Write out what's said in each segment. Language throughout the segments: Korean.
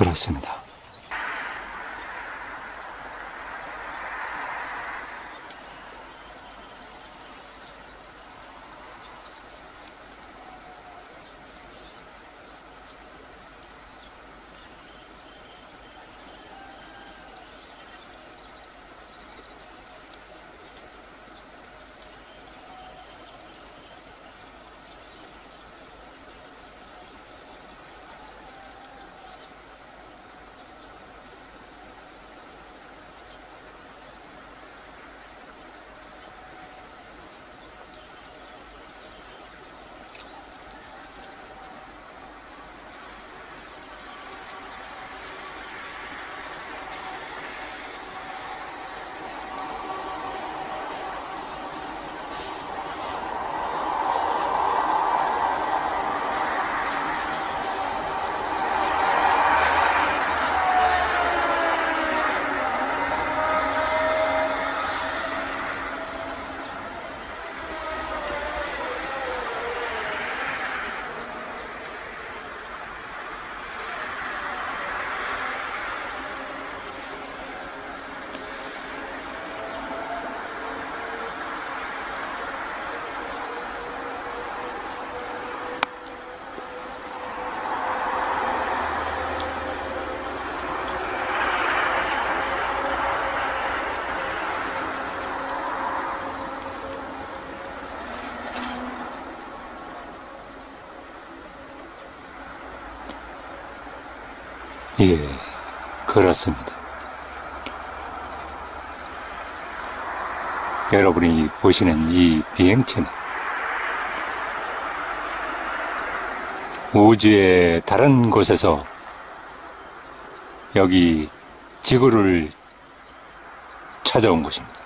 그렇습니다. 예, 그렇습니다. 여러분이 보시는 이 비행체는 우주의 다른 곳에서 여기 지구를 찾아온 것입니다.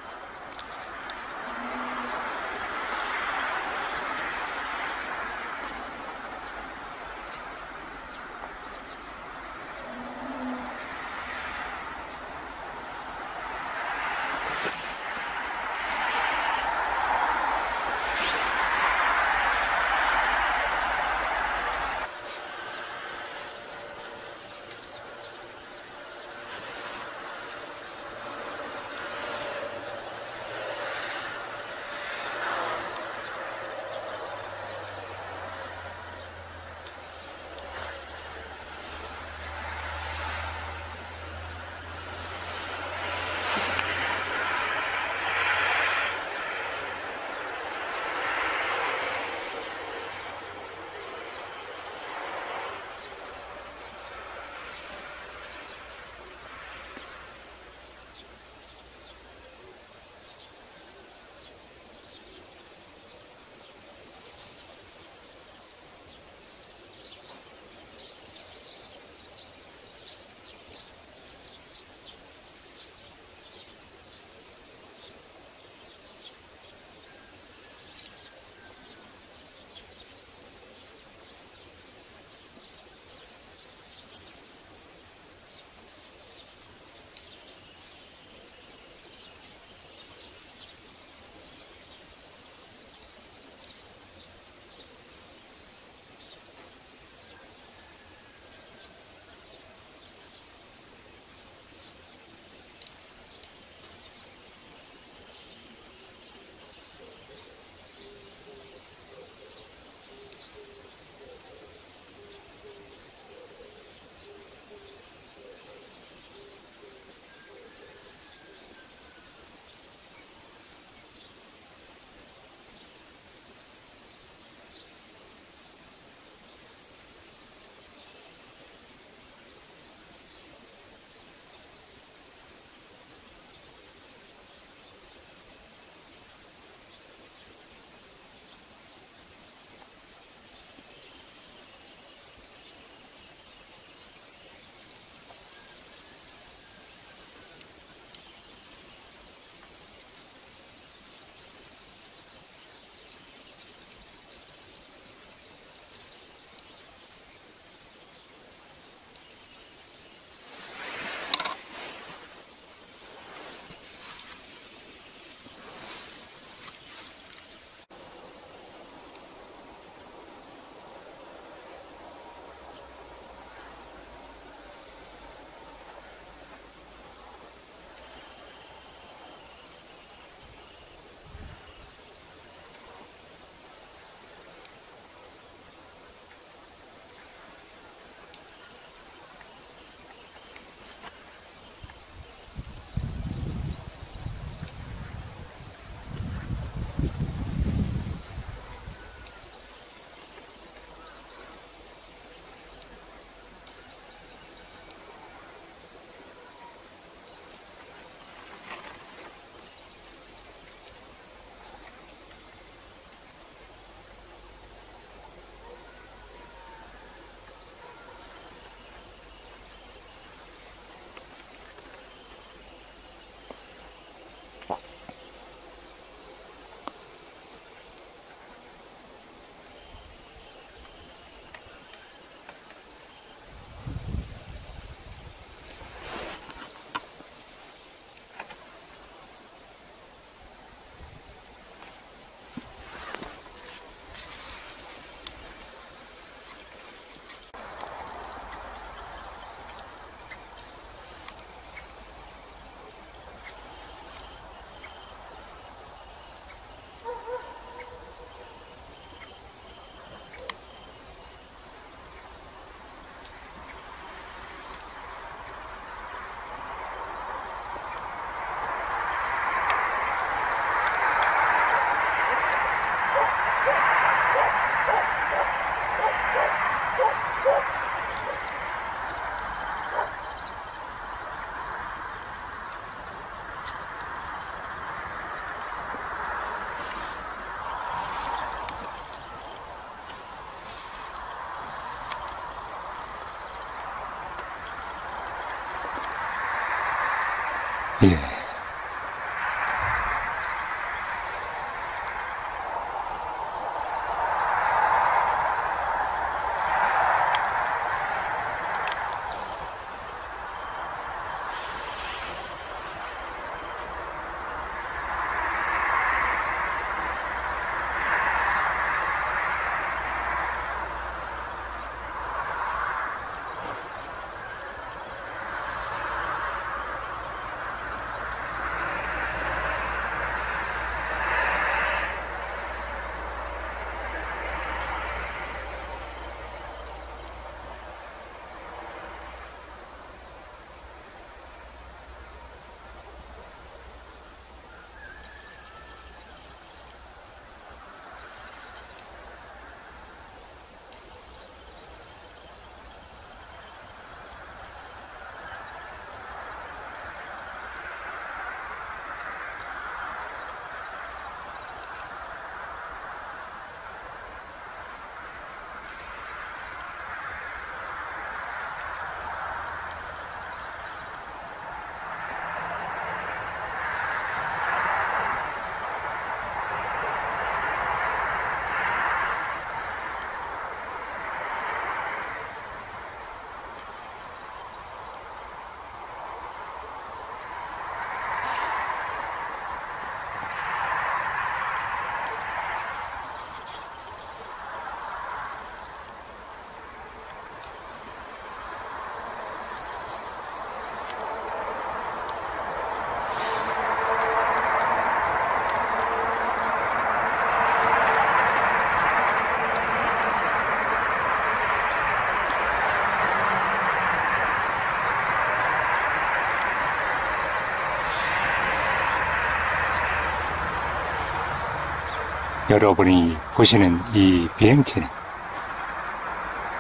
여러분이 보시는 이 비행체는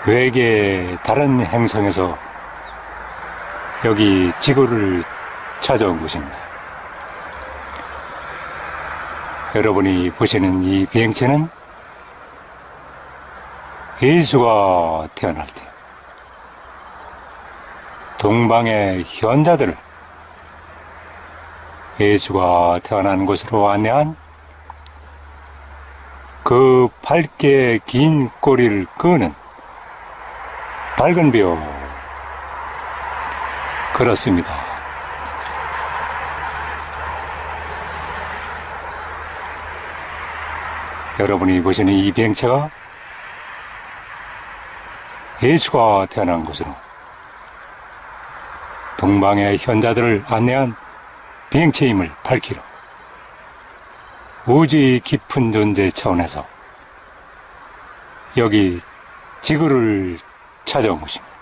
외계 다른 행성에서 여기 지구를 찾아온 것입니다. 여러분이 보시는 이 비행체는 예수가 태어날 때 동방의 현자들을 예수가 태어난 곳으로 안내한 그 밝게 긴 꼬리를 끄는 밝은 별 그렇습니다. 여러분이 보시는 이 비행체가 예수가 태어난 곳으로 동방의 현자들을 안내한 비행체임을 밝히러 우주의 깊은 존재 차원에서 여기 지구를 찾아온 것입니다.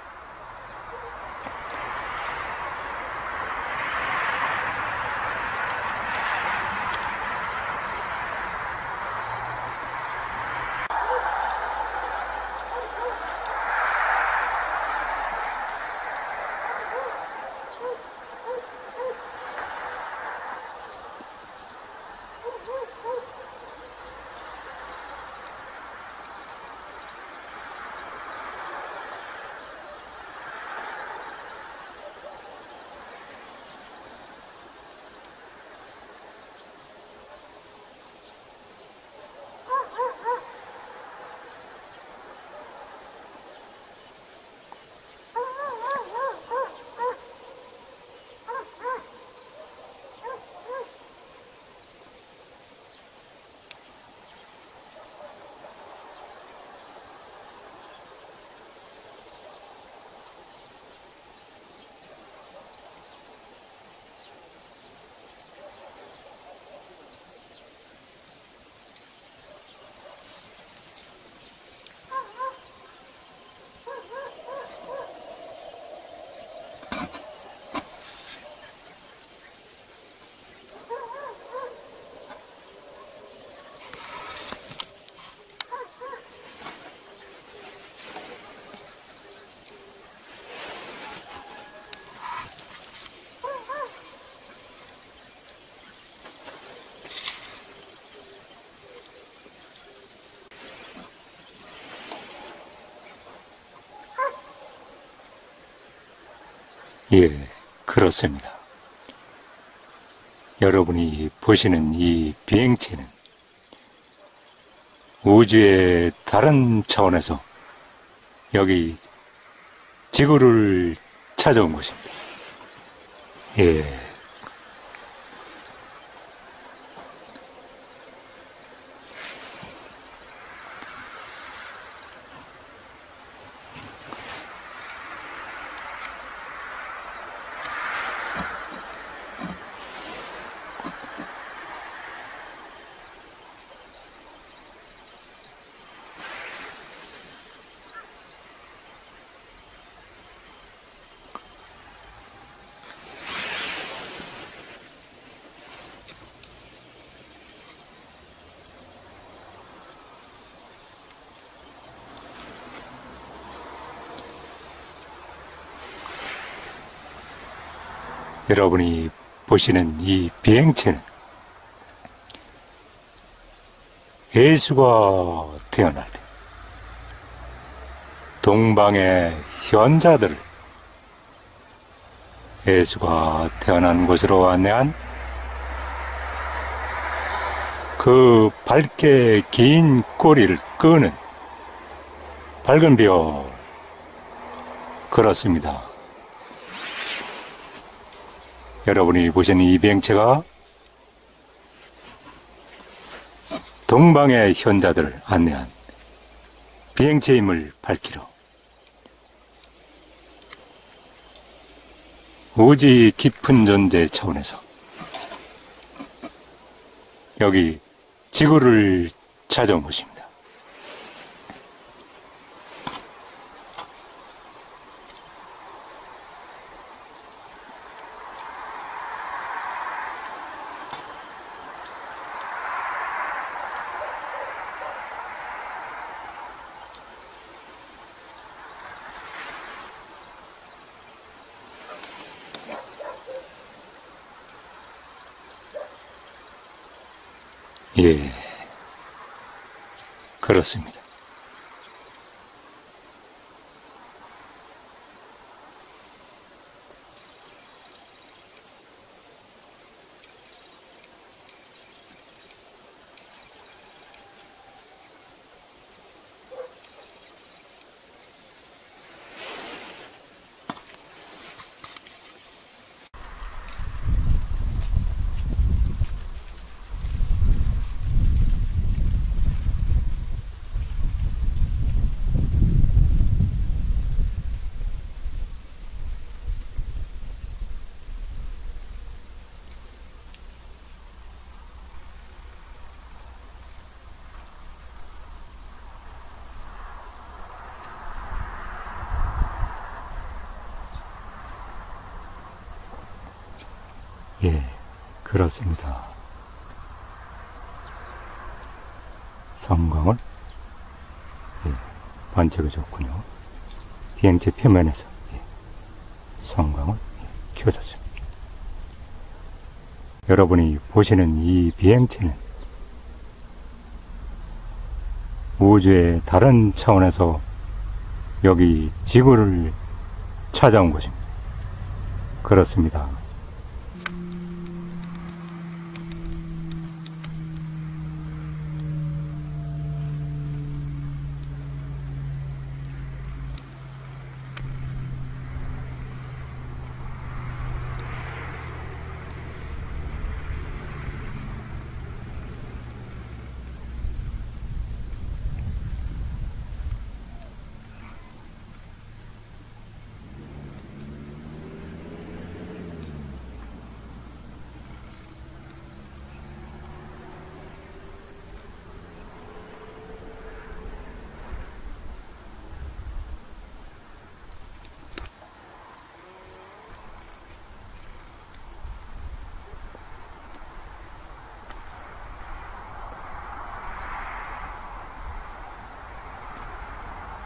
예, 그렇습니다. 여러분이 보시는 이 비행체는 우주의 다른 차원에서 여기 지구를 찾아온 것입니다. 예. 여러분이 보시는 이 비행체는 예수가 태어날 때 동방의 현자들을 예수가 태어난 곳으로 안내한 그 밝게 긴 꼬리를 끄는 밝은 별 그렇습니다. 여러분이 보시는 이 비행체가 동방의 현자들을 안내한 비행체임을 밝히러 우지 깊은 존재 차원에서 여기 지구를 찾아온 것입니다. 예, 그렇습니다. 예, 그렇습니다. 성광을 예, 반짝여 줬군요. 비행체 표면에서 예, 성광을 예, 켜졌습니다. 여러분이 보시는 이 비행체는 우주의 다른 차원에서 여기 지구를 찾아온 것입니다. 그렇습니다.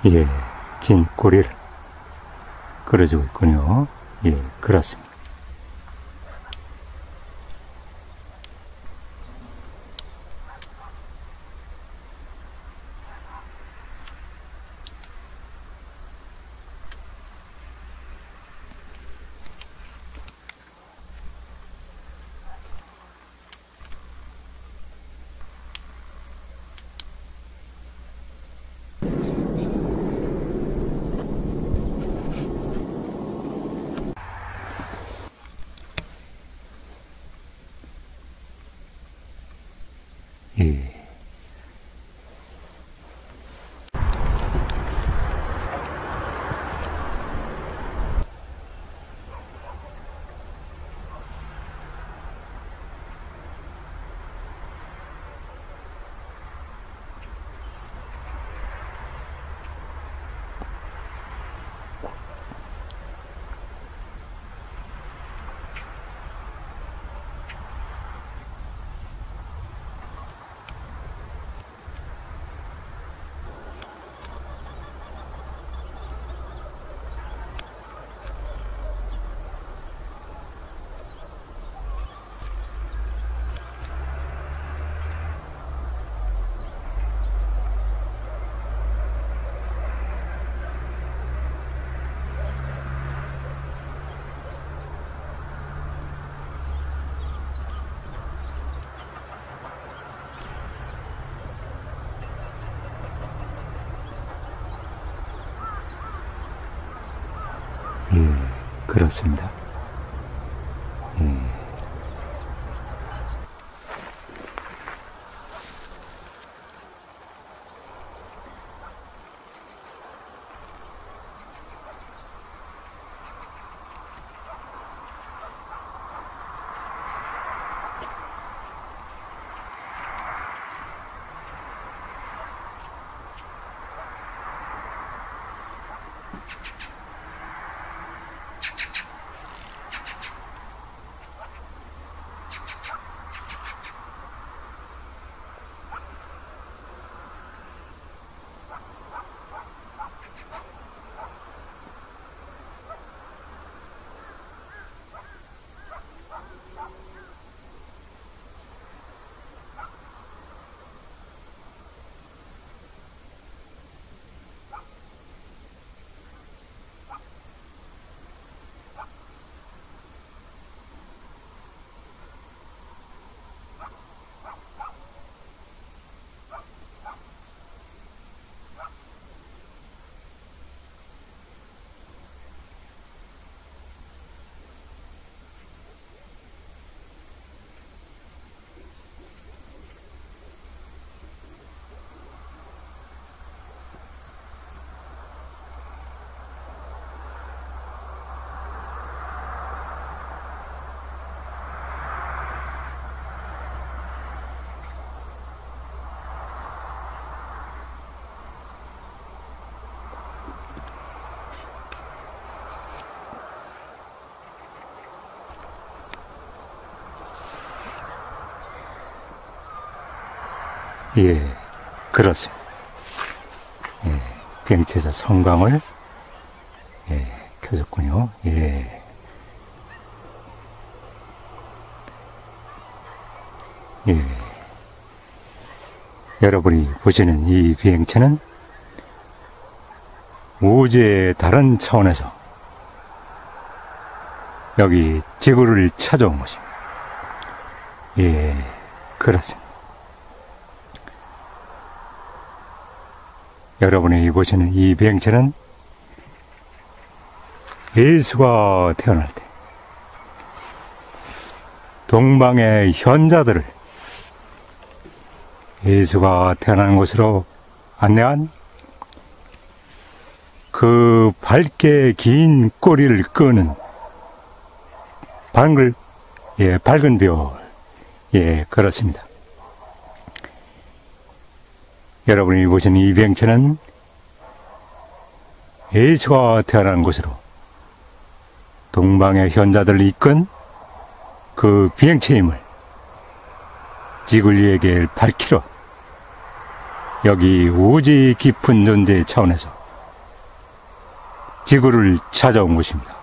예, 긴 꼬리를 끌어주고 있군요. 예, 그렇습니다. 예. 예, 그렇습니다. 예. 예, 그렇습니다. 예, 병체자 성광을 예, 켜줬군요. 예. 예. 여러분이 보시는 이 비행체는 우주의 다른 차원에서 여기 지구를 찾아온 것입니다. 예, 그렇습니다. 여러분이 보시는 이 비행체는 예수가 태어날 때 동방의 현자들을 예수가 태어나는 곳으로 안내한 그 밝게 긴 꼬리를 끄는 밝은, 예, 밝은 별. 예, 그렇습니다. 여러분이 보시는 이 비행체는 예수가 태어난 곳으로 동방의 현자들을 이끈 그 비행체임을 지굴리에게 밝히러 여기 우지 깊은 존재 차원에서 지구를 찾아온 것입니다.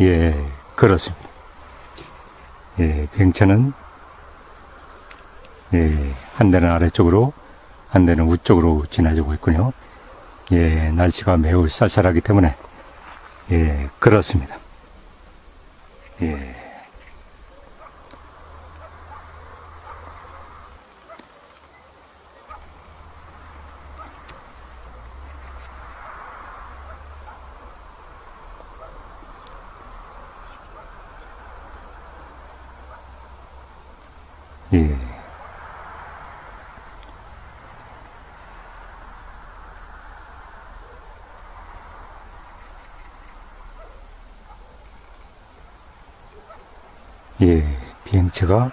예, 그렇습니다. 예, 비행체는 예, 한 대는 아래쪽으로, 한 대는 우쪽으로 지나지고 있군요. 예, 날씨가 매우 쌀쌀하기 때문에, 예, 그렇습니다. 예. 예. 예, 비행체가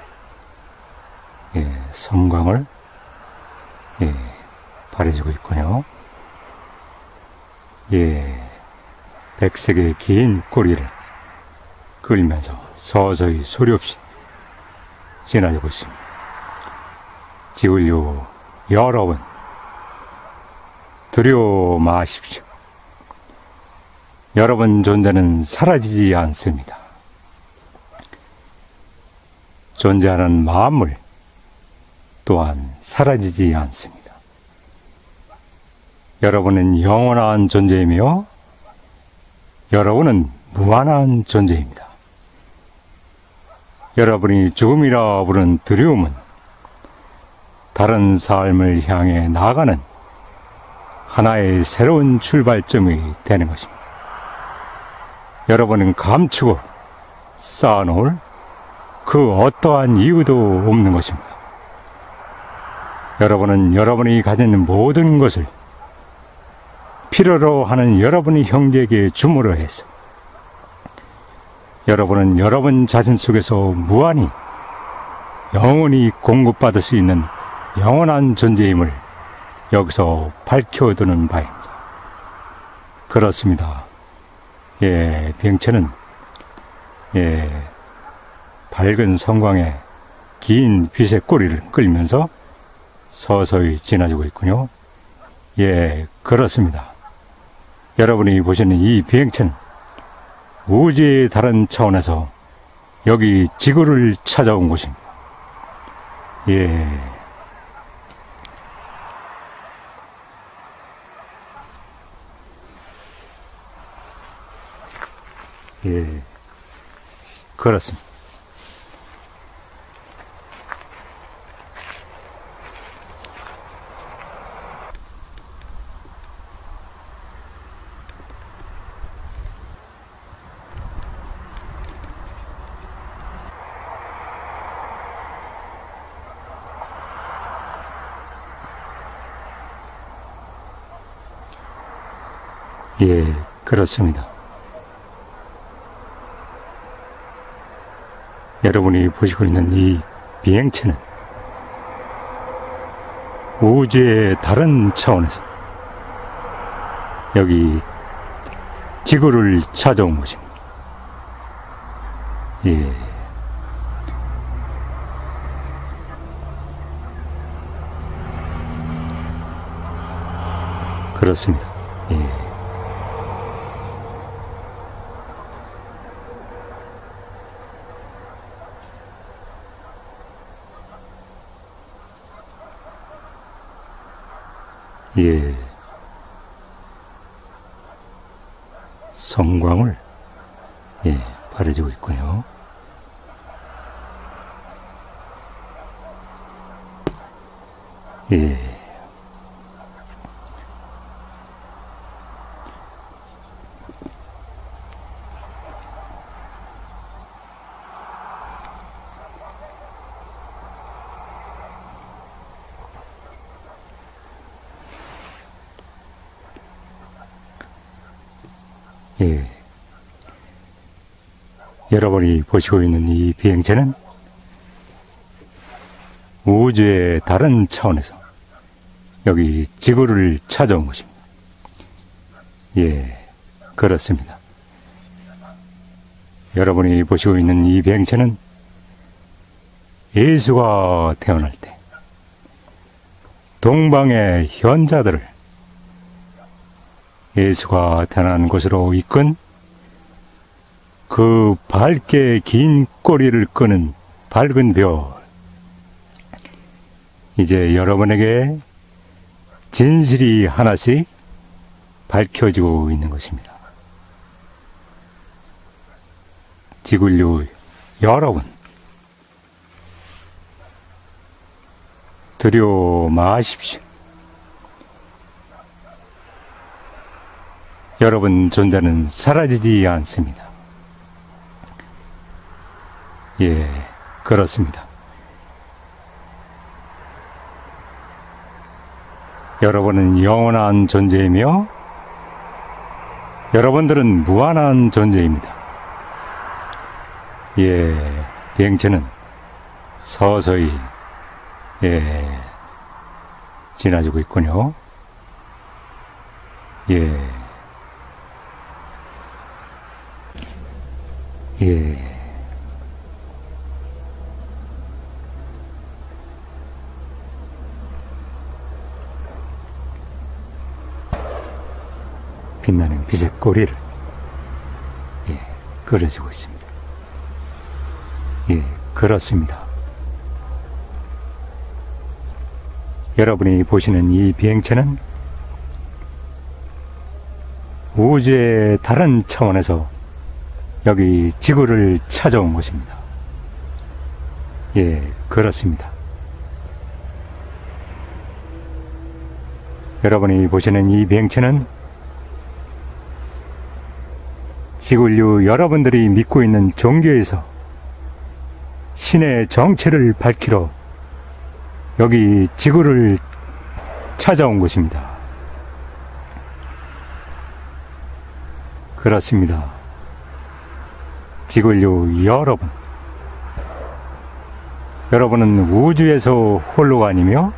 예, 섬광을 예, 발해주고 있군요. 예, 백색의 긴 꼬리를 끌면서 서서히 소리 없이 지나가고 있습니다. 지울요 여러분 두려워 마십시오. 여러분 존재는 사라지지 않습니다. 존재하는 만물 또한 사라지지 않습니다. 여러분은 영원한 존재이며 여러분은 무한한 존재입니다. 여러분이 죽음이라 부른 두려움은 다른 삶을 향해 나아가는 하나의 새로운 출발점이 되는 것입니다. 여러분은 감추고 쌓아놓을 그 어떠한 이유도 없는 것입니다. 여러분은 여러분이 가진 모든 것을 필요로 하는 여러분의 형제에게 주무려 해서 여러분은 여러분 자신 속에서 무한히 영원히 공급받을 수 있는 영원한 존재임을 여기서 밝혀두는 바입니다. 그렇습니다. 예, 병체는 예, 밝은 성광에 긴 빛의 꼬리를 끌면서 서서히 지나지고 있군요. 예, 그렇습니다. 여러분이 보시는 이 비행체는 우주의 다른 차원에서 여기 지구를 찾아온 곳입니다. 예. 예. 그렇습니다. 예, 그렇습니다. 여러분이 보시고 있는 이 비행체는 우주의 다른 차원에서 여기 지구를 찾아온 것입니다. 예. 그렇습니다. 예. 예. 성광을 예, 바래지고 있군요. 예. 예. 여러분이 보시고 있는 이 비행체는 우주의 다른 차원에서 여기 지구를 찾아온 것입니다. 예, 그렇습니다. 여러분이 보시고 있는 이 비행체는 예수가 태어날 때 동방의 현자들을 예수가 태어난 곳으로 이끈 그 밝게 긴 꼬리를 끄는 밝은 별. 이제 여러분에게 진실이 하나씩 밝혀지고 있는 것입니다. 지구류 여러분, 두려워 마십시오. 여러분 존재는 사라지지 않습니다. 예, 그렇습니다. 여러분은 영원한 존재이며 여러분들은 무한한 존재입니다. 예, 비행체는 서서히 예, 지나지고 있군요. 예. 예. 빛나는 빛의 꼬리를 예, 그려주고 있습니다. 예, 그렇습니다. 여러분이 보시는 이 비행체는 우주의 다른 차원에서 여기 지구를 찾아온 것입니다. 예, 그렇습니다. 여러분이 보시는 이 비행체는 지구인류 여러분들이 믿고 있는 종교에서 신의 정체를 밝히러 여기 지구를 찾아온 곳입니다. 그렇습니다. 지구인류 여러분. 여러분은 우주에서 홀로가 아니며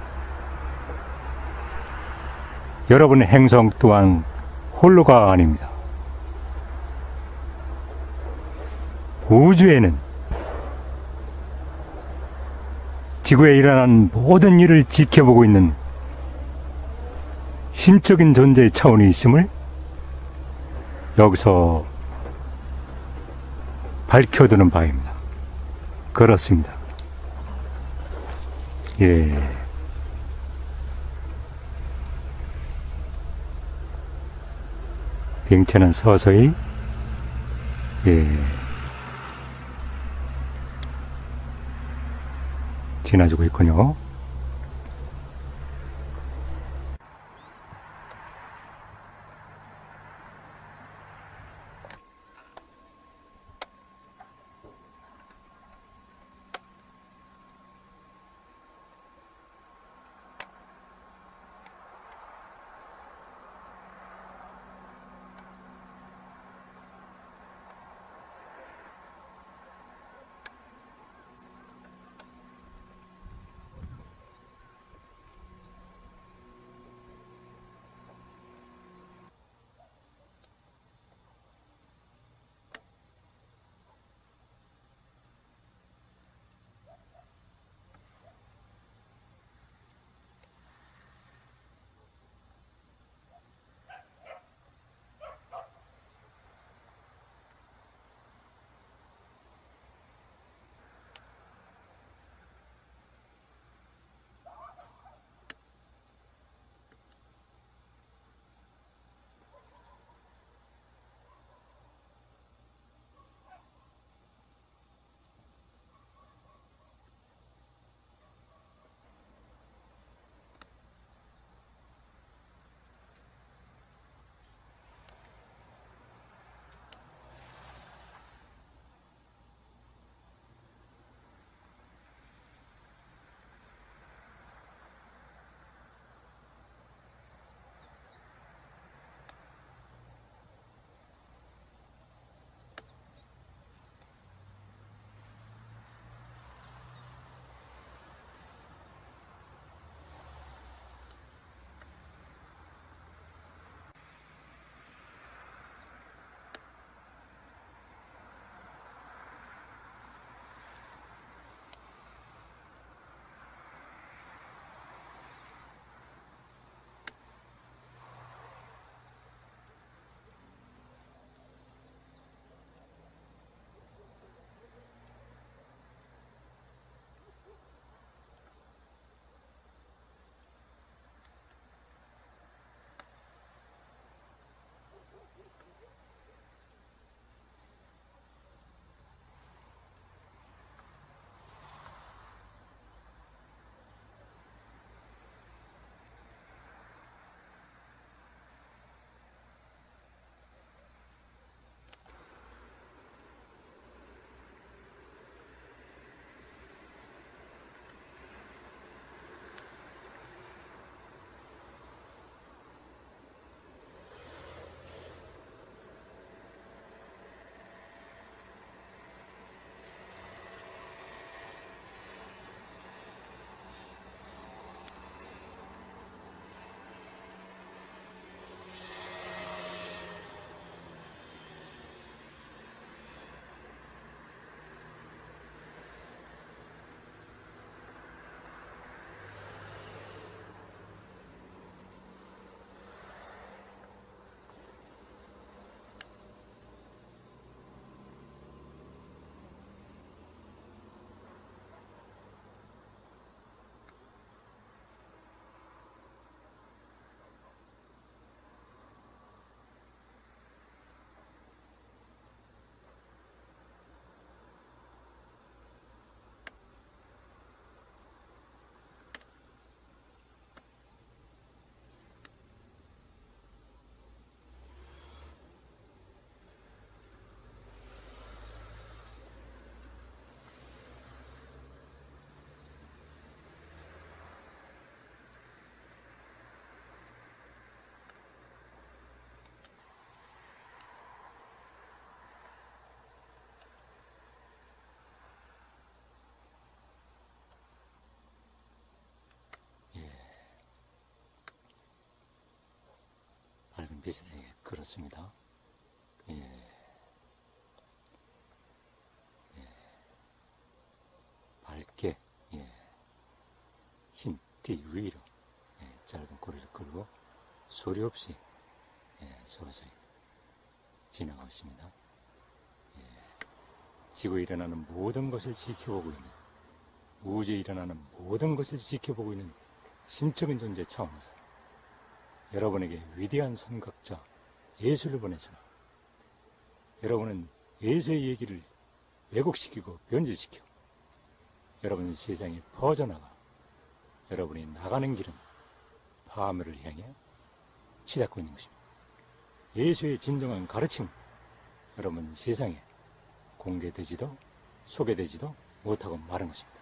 여러분의 행성 또한 홀로가 아닙니다. 우주에는 지구에 일어난 모든 일을 지켜보고 있는 신적인 존재의 차원이 있음을 여기서 밝혀두는 바입니다. 그렇습니다. 예. 비행체는 서서히, 예. 지나지고 있군요. 비슷, 예, 그렇습니다. 예. 예. 밝게, 예. 흰띠 위로, 예, 짧은 꼬리를 끌고 소리 없이, 예, 서서히 지나가고 있습니다. 예. 지구에 일어나는 모든 것을 지켜보고 있는, 우주에 일어나는 모든 것을 지켜보고 있는 심적인 존재 차원에서 여러분에게 위대한 선각자 예수를 보내잖아. 여러분은 예수의 얘기를 왜곡시키고 변질시켜. 여러분 세상에 퍼져나가. 여러분이 나가는 길은 파멸을 향해 치닫고 있는 것입니다. 예수의 진정한 가르침, 여러분 세상에 공개되지도 소개되지도 못하고 마른 것입니다.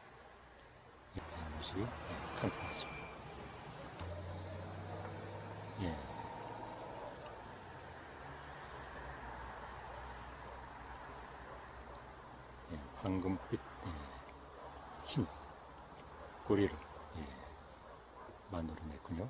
이 모습이 간단했습니다. 예. 예, 황금빛 예, 흰 꼬리를 예, 만들어냈군요.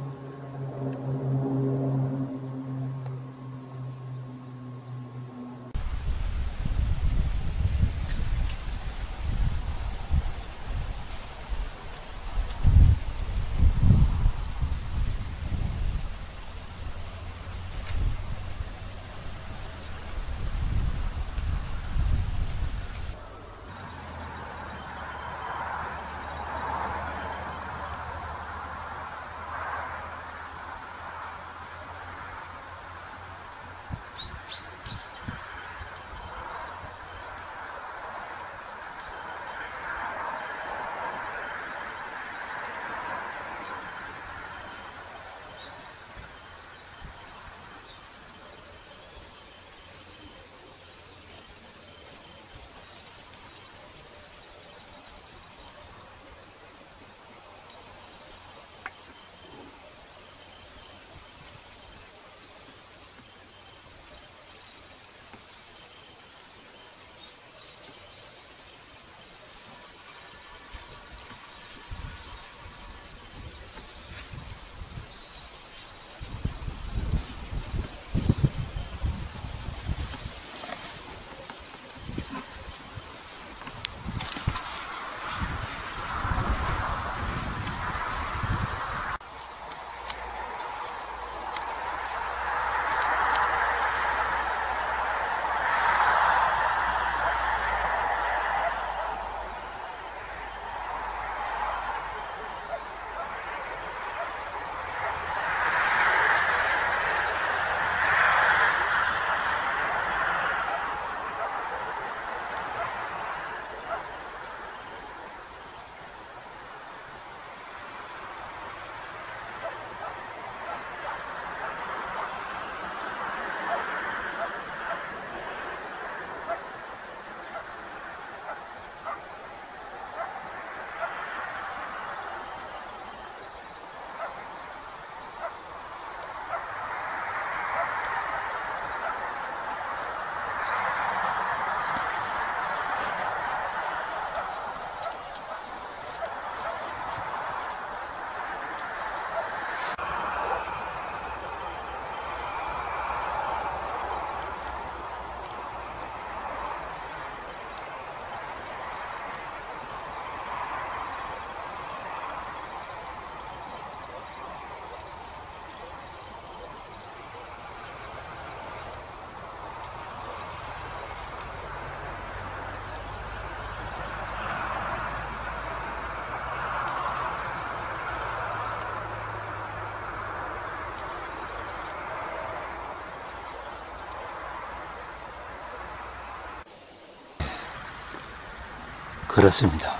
그렇습니다.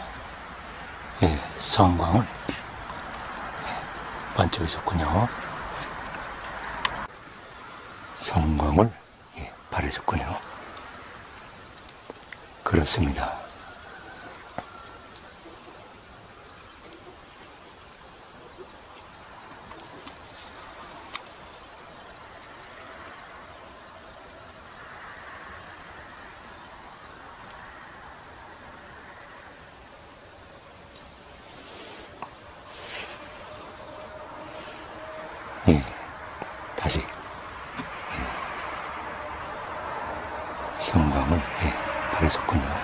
예, 성광을 예, 반짝여줬군요. 성광을 예, 발해줬군요. 그렇습니다. 예, 다시 예, 성광을 예, 발해줬군요.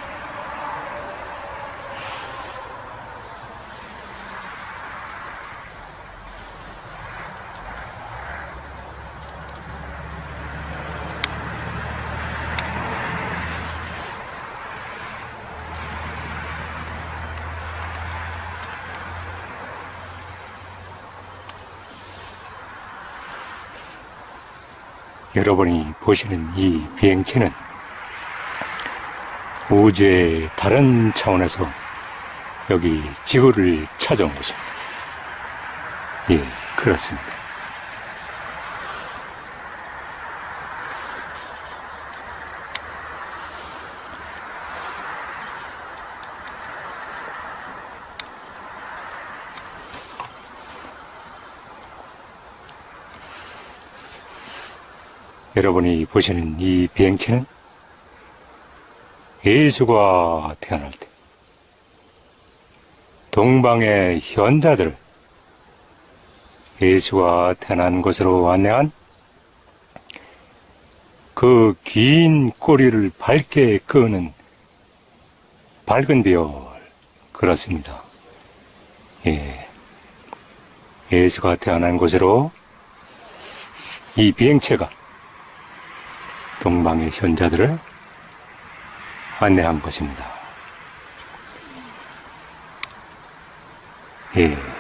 여러분이 보시는 이 비행체는 우주의 다른 차원에서 여기 지구를 찾아온 것입니다. 예, 그렇습니다. 여러분이 보시는 이 비행체는 예수가 태어날 때 동방의 현자들을 예수가 태어난 곳으로 안내한 그 긴 꼬리를 밝게 끄는 밝은 별 그렇습니다. 예. 예수가 태어난 곳으로 이 비행체가 동방의 현자들을 안내한 것입니다. 예.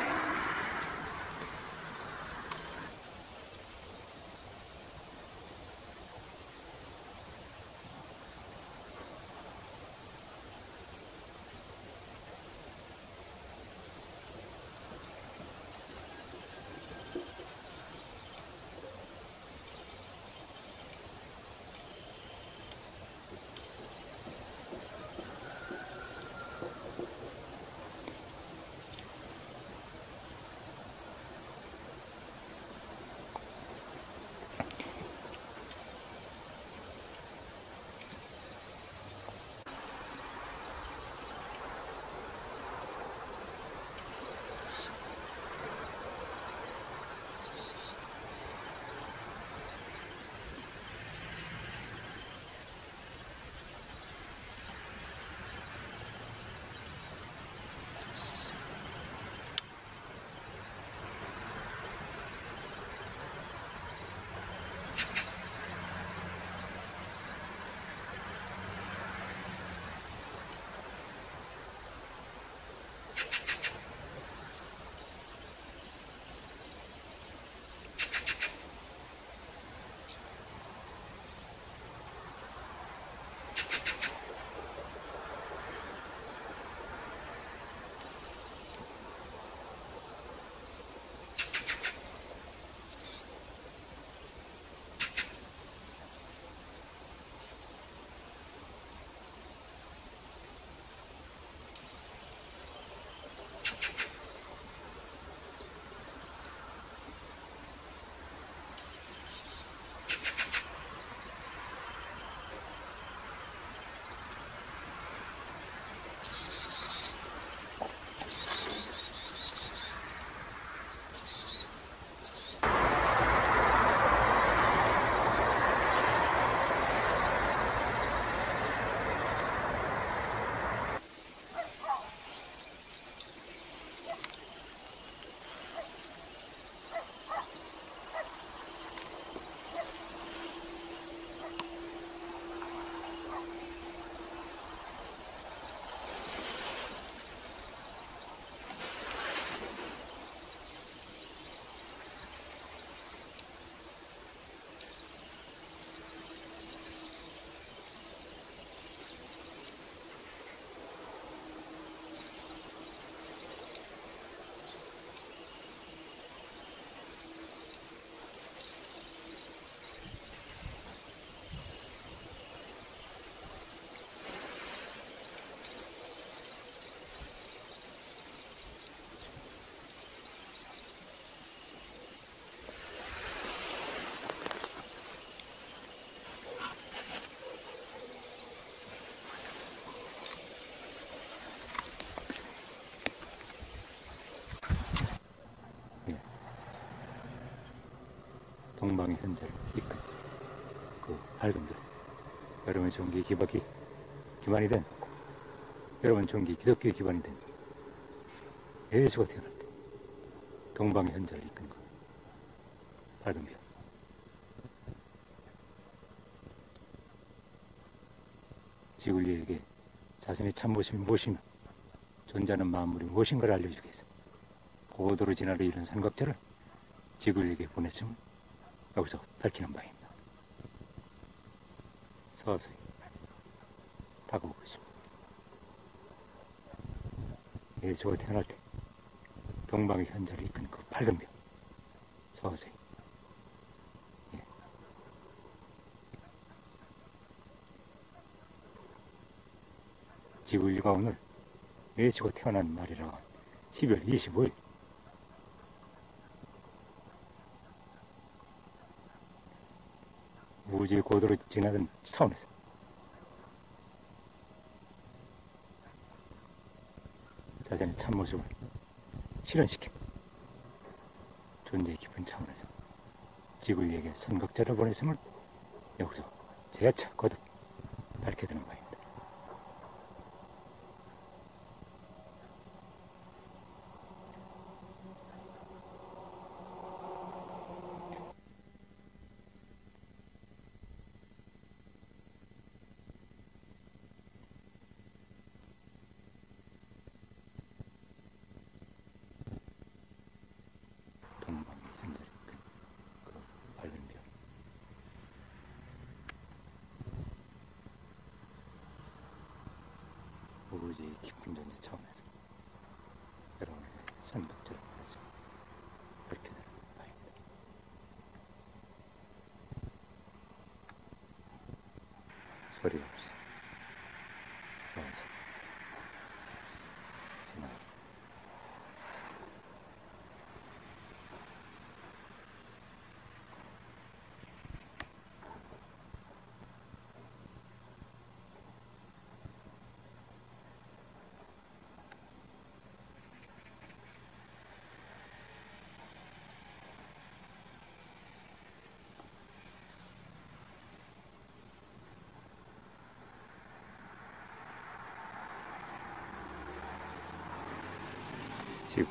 동방의 현재를 이끈 그 밝은 별 여러분의 종기 기박이 기반이 된 여러분 종기 기독교의 기반이 된 예수가 태어날 때 동방의 현재를 이끈 그 밝은 별 지구인에게 자신의 참모심이 무엇이며 존재하는 만물이 무엇인가를 알려주기 위해서 고도로 진화를 이룬 삼각자를 지구인에게 보냈음을 여기서 밝히는 바입니다. 서서히 다가오고 있습니다. 예수가 태어날 때 동방의 현자를 이끄는 그 밝은 별 서서히 예. 지구인류가 오늘 예수가 태어난 날이라 12월 25일 우주의 고도로 지나던 차원에서. 자신의 참모습을 실현시킨 존재의 깊은 차원에서 지구에게 선각자를 보냈음을 여기서 재차 거듭 밝혀드는 바입니다. 동방의 현재를 이끈 그 밝은 별 우주의 깊은 존재 차원에서 여러분의 선박들을 보내서 밝혀드는 바입니다. 소리 없이 서서 지나 지구.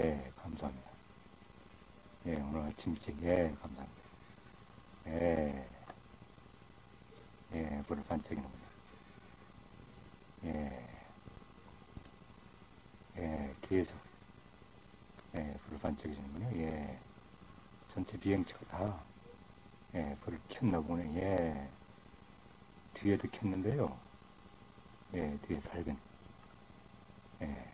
예, 감사합니다. 예, 오늘 아침 일찍, 예, 감사합니다. 예, 예, 불을 반짝이는군요. 예, 예, 계속, 예, 불을 반짝이는군요. 예, 전체 비행체가 다, 예, 불을 켰나 보네. 예, 뒤에도 켰는데요. 예, 뒤에 밝은, 예,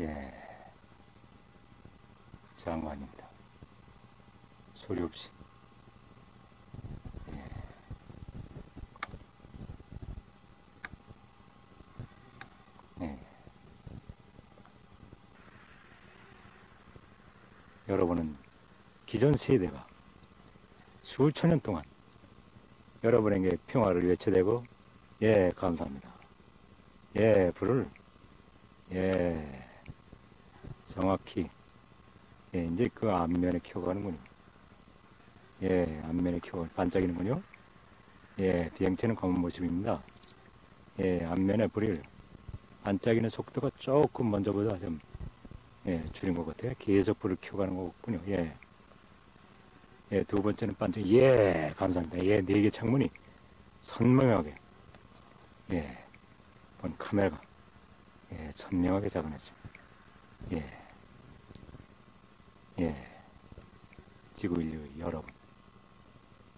예. 장관입니다. 소리 없이. 예. 예. 여러분은 기존 세대가 수천 년 동안 여러분에게 평화를 외쳐대고, 예, 감사합니다. 예, 불을 예, 정확히, 예, 이제 그 앞면에 켜가는군요. 예, 앞면에 켜, 반짝이는군요. 예, 비행체는 검은 모습입니다. 예, 앞면에 불이 반짝이는 속도가 조금 먼저보다 좀, 예, 줄인 것 같아요. 계속 불을 켜가는 거군요. 예. 예, 두 번째는 반짝, 예, 감사합니다. 예, 네 개 창문이 선명하게, 예, 본 카메라가 예, 선명하게 작아냈습니다. 예. 예. 지구 인류 여러분.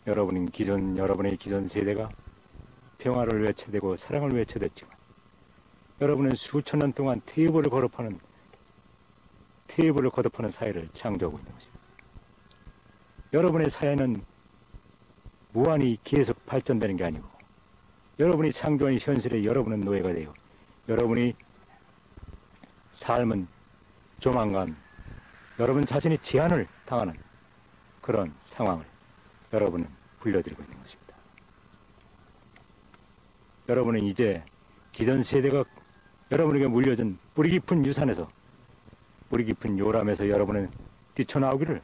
여러분은 기존, 여러분의 기존 세대가 평화를 외쳐대고 사랑을 외쳐댔지만, 여러분은 수천 년 동안 테이블을 거듭하는, 테이블을 거듭하는 사회를 창조하고 있는 것입니다. 여러분의 사회는 무한히 계속 발전되는 게 아니고, 여러분이 창조한 현실에 여러분은 노예가 되어, 여러분이 삶은 조만간 여러분 자신이 제한을 당하는 그런 상황을 여러분은 불려드리고 있는 것입니다. 여러분은 이제 기존 세대가 여러분에게 물려준 뿌리 깊은 유산에서 뿌리 깊은 요람에서 여러분은 뛰쳐나오기를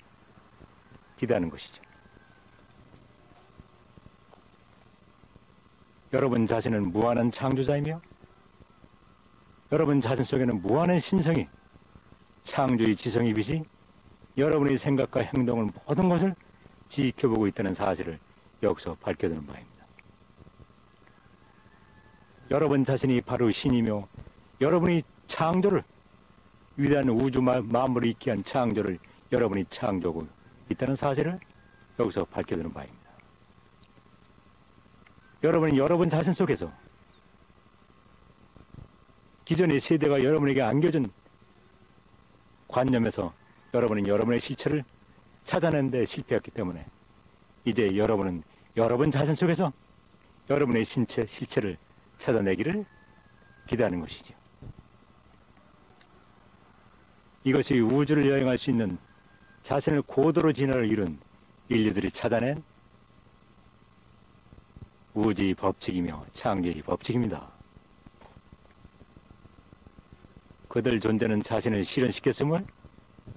기대하는 것이죠. 여러분 자신은 무한한 창조자이며 여러분 자신 속에는 무한한 신성이 창조의 지성의 빛이 여러분의 생각과 행동을 모든 것을 지켜보고 있다는 사실을 여기서 밝혀두는 바입니다. 여러분 자신이 바로 신이며 여러분이 창조를 위대한 우주 만물을 있게 한 창조를 여러분이 창조하고 있다는 사실을 여기서 밝혀두는 바입니다. 여러분은 여러분 자신 속에서 기존의 세대가 여러분에게 안겨준 관념에서 여러분은 여러분의 실체를 찾아내는 데 실패했기 때문에 이제 여러분은 여러분 자신 속에서 여러분의 신체, 실체를 찾아내기를 기대하는 것이죠. 이것이 우주를 여행할 수 있는 자신을 고도로 진화를 이룬 인류들이 찾아낸 우주의 법칙이며 창조의 법칙입니다. 그들 존재는 자신을 실현시켰음을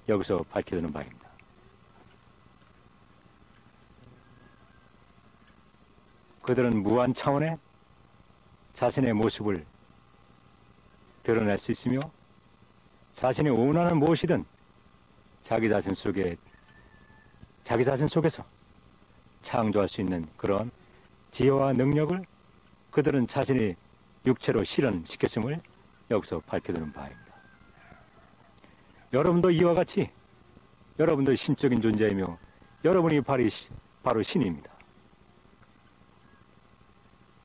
여기서 밝혀두는 바입니다. 그들은 무한 차원의 자신의 모습을 드러낼 수 있으며 자신이 원하는 무엇이든 자기 자신 속에 자기 자신 속에서 창조할 수 있는 그런 지혜와 능력을 그들은 자신이 육체로 실현시켰음을 여기서 밝혀두는 바입니다. 여러분도 이와 같이 여러분도 신적인 존재이며 여러분이 바로 신입니다.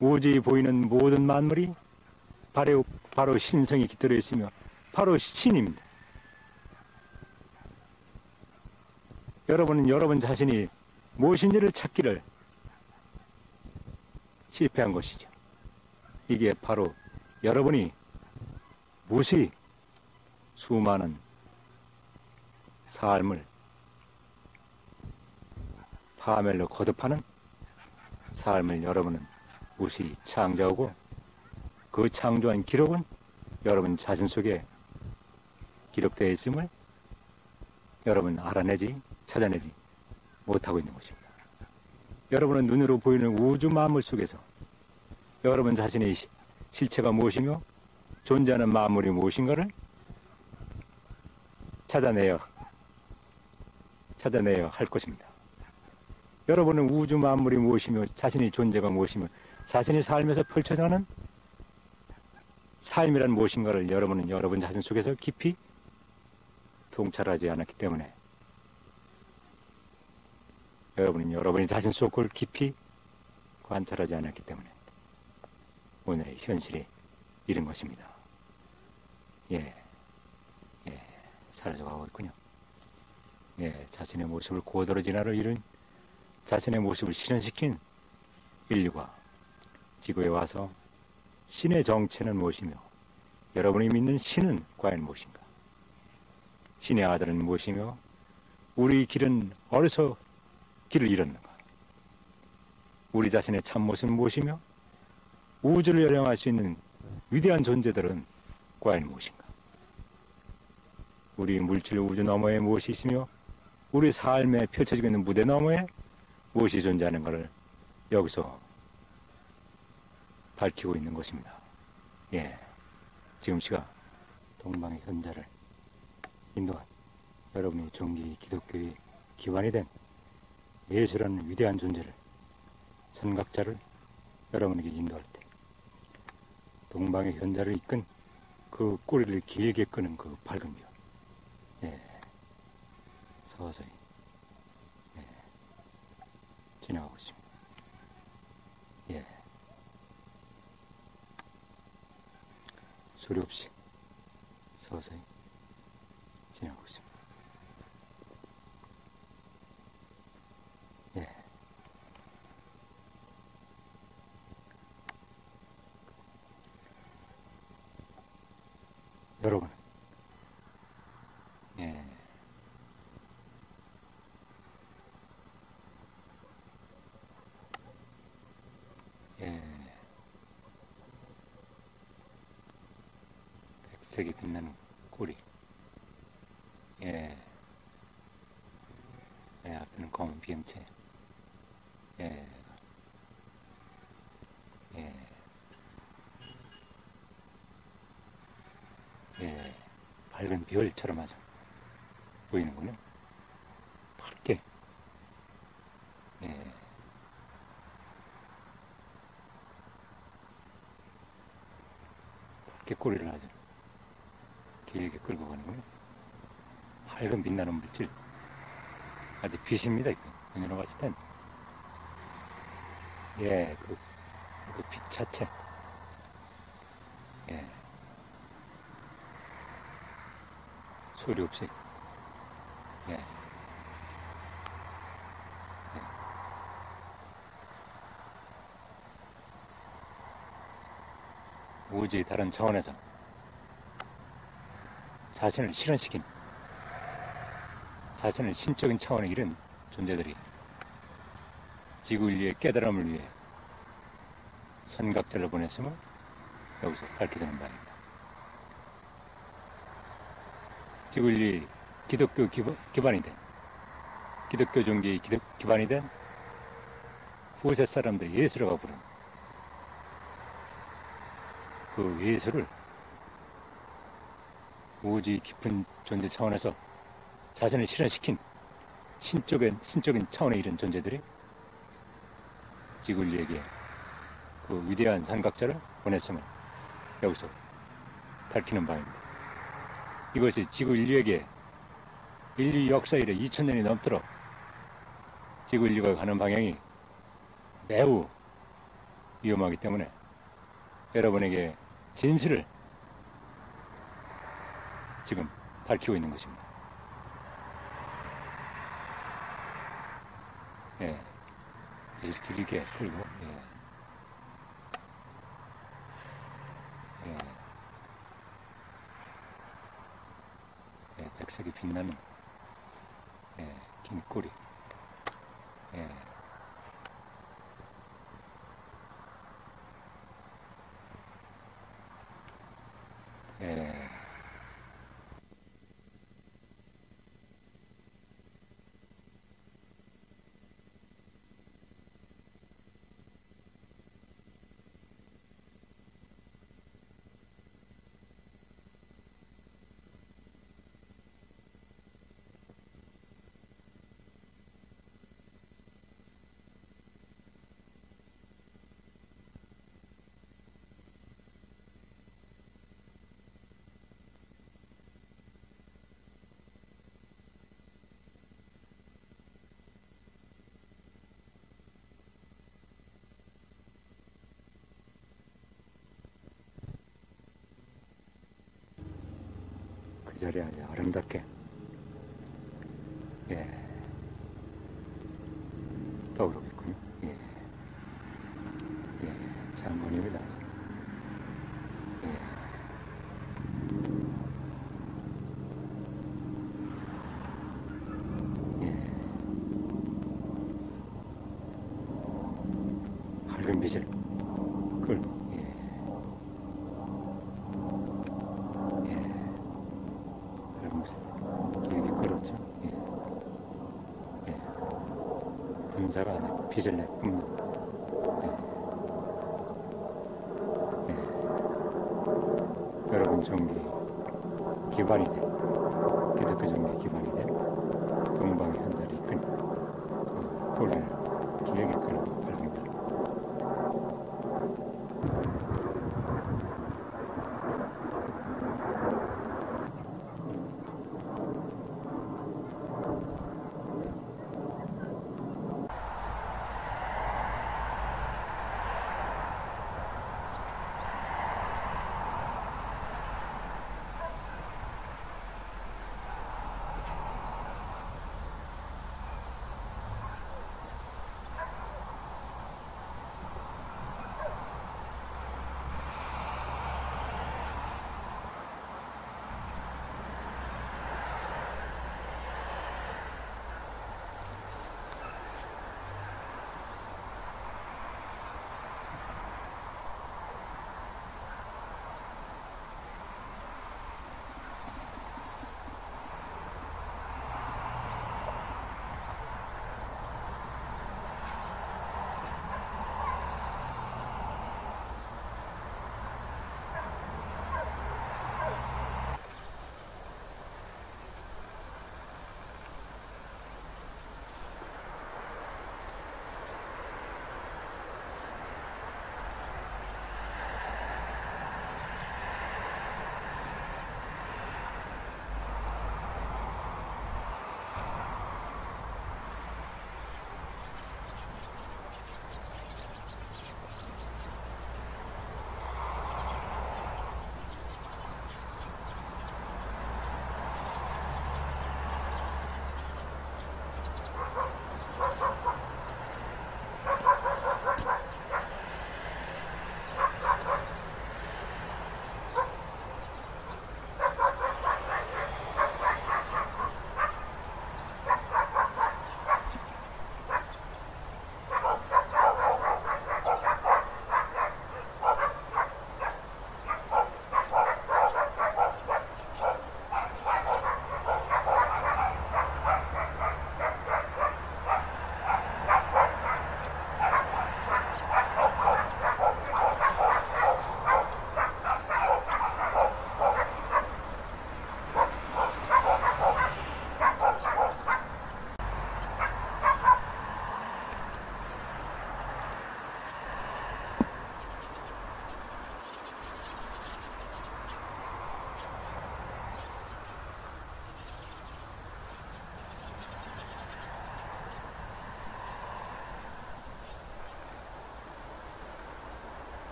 우주에 보이는 모든 만물이 바로, 바로 신성이 깃들어 있으며 바로 신입니다. 여러분은 여러분 자신이 무엇인지를 찾기를 실패한 것이죠. 이게 바로 여러분이 무시 수많은 삶을 파멸로 거듭하는 삶을 여러분은 무시 창조하고 그 창조한 기록은 여러분 자신 속에 기록되어 있음을 여러분 알아내지 찾아내지 못하고 있는 것입니다. 여러분은 눈으로 보이는 우주 만물 속에서 여러분 자신의 실체가 무엇이며 존재하는 만물이 무엇인가를 찾아내어 찾아내야 할 것입니다. 여러분은 우주 만물이 무엇이며 자신의 존재가 무엇이며 자신의 삶에서 펼쳐져가는 삶이란 무엇인가를 여러분은 여러분 자신 속에서 깊이 통찰하지 않았기 때문에 여러분은 여러분의 자신 속을 깊이 관찰하지 않았기 때문에 오늘의 현실이 이런 것입니다. 예, 예, 살아서 가고 있군요. 예, 자신의 모습을 고도로 진화를 이룬 자신의 모습을 실현시킨 인류가 지구에 와서 신의 정체는 무엇이며 여러분이 믿는 신은 과연 무엇인가? 신의 아들은 무엇이며 우리 길은 어디서 길을 잃었는가? 우리 자신의 참모습은 무엇이며 우주를 열령할 수 있는 위대한 존재들은 과연 무엇인가? 우리 물질 우주 너머에 무엇이 있으며 우리 삶에 펼쳐지고 있는 무대 너머에 무엇이 존재하는가를 여기서 밝히고 있는 것입니다. 예, 지금 시가 동방의 현자를 인도한 여러분의 종기 기독교의 기관이 된 예수라는 위대한 존재를 선각자를 여러분에게 인도할 때 동방의 현자를 이끈 그 꼬리를 길게 끄는 그 밝은 별 예, 서서히 예, 지나가고 있습니다. 예, 소리 없이 서서히 지나가고 있습니다. 여러분. 예. 예. 백색이 빛나는 꼬리. 예. 예, 앞에는 검은 비행체. 밝은 별처럼 아주 보이는군요. 밝게. 예. 밝게 꼬리를 아주 길게 끌고 가는군요. 밝은 빛나는 물질. 아주 빛입니다. 눈으로 봤을 땐. 예, 그, 그 빛 자체. 예. 소리 없이. 예. 예. 우주의 다른 차원에서 자신을 실현시킨 자신을 신적인 차원에 이른 존재들이 지구 인류의 깨달음을 위해 선각자를 보냈음을 여기서 밝히되는 바입니다. 지구 인류의 기독교 기반, 기반이 된 기독교 종교의 기반이 된 후세 사람들의 예수라고 부른 그 예수를 우주의 깊은 존재 차원에서 자신을 실현시킨 신적인, 신적인 차원에 이른 존재들이 지구 인류에게 그 위대한 삼각자를 보냈음을 여기서 밝히는 바입니다. 이것이 지구 인류에게 인류 역사 이래 2000년이 넘도록 지구 인류가 가는 방향이 매우 위험하기 때문에 여러분에게 진실을 지금 밝히고 있는 것입니다. 예. 길게 끌고, 예. 예. 예, 백 자리에 아주 아름답게. 예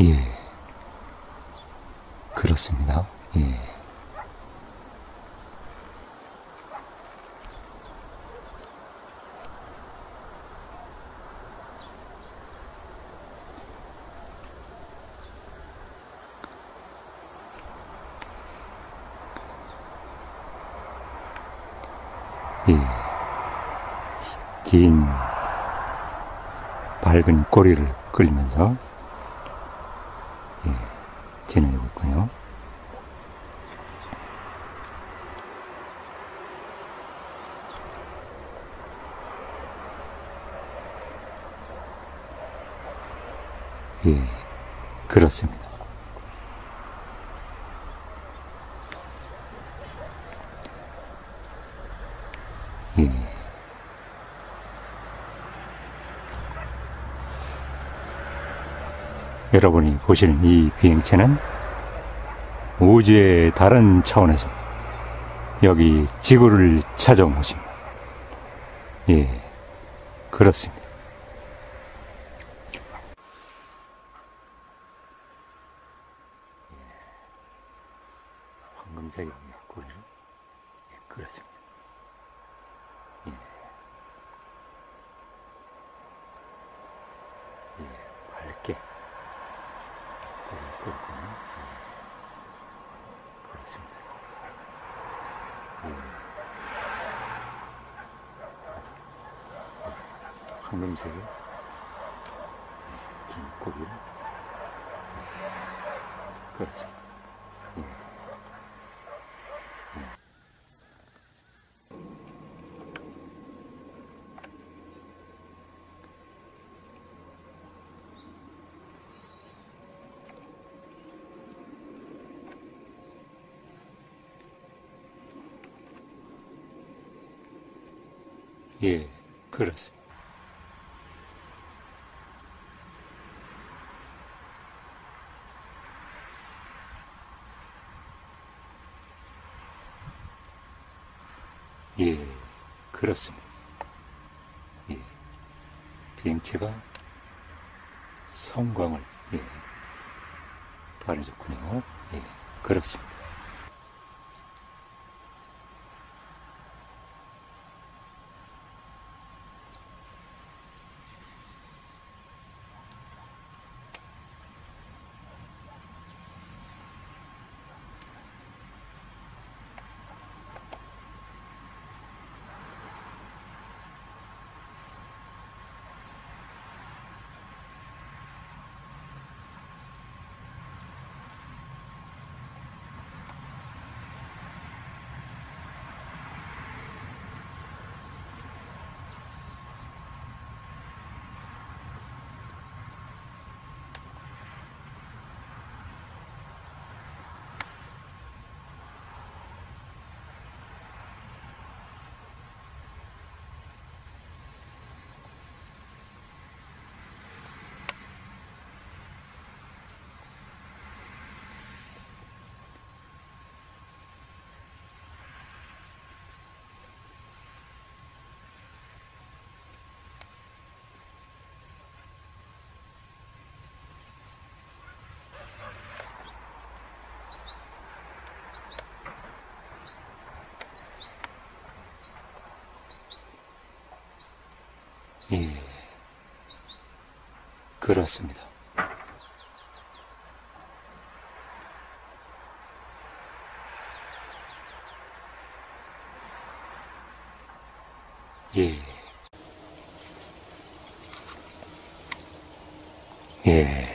예. 그렇습니다. 예. 예. 긴 밝은 꼬리를 끌면서 예, 진행해 볼까요? 예, 그렇습니다. 예. 여러분이 보시는 이 비행체는 우주의 다른 차원에서 여기 지구를 찾아온 것입니다. 예, 그렇습니다. 고리는. 예, 그렇습니다. 예. 예, 밝게. 고리를 끌고, 예. 그렇습니다. 예. 예. 황금색의 긴 고리를. 예. 그렇습니다. 예. 예, 그렇습니다. 예, 그렇습니다. 예, 비행체가 성광을 예, 발해줬군요. 예, 그렇습니다. 예, 그렇습니다. 예. 예.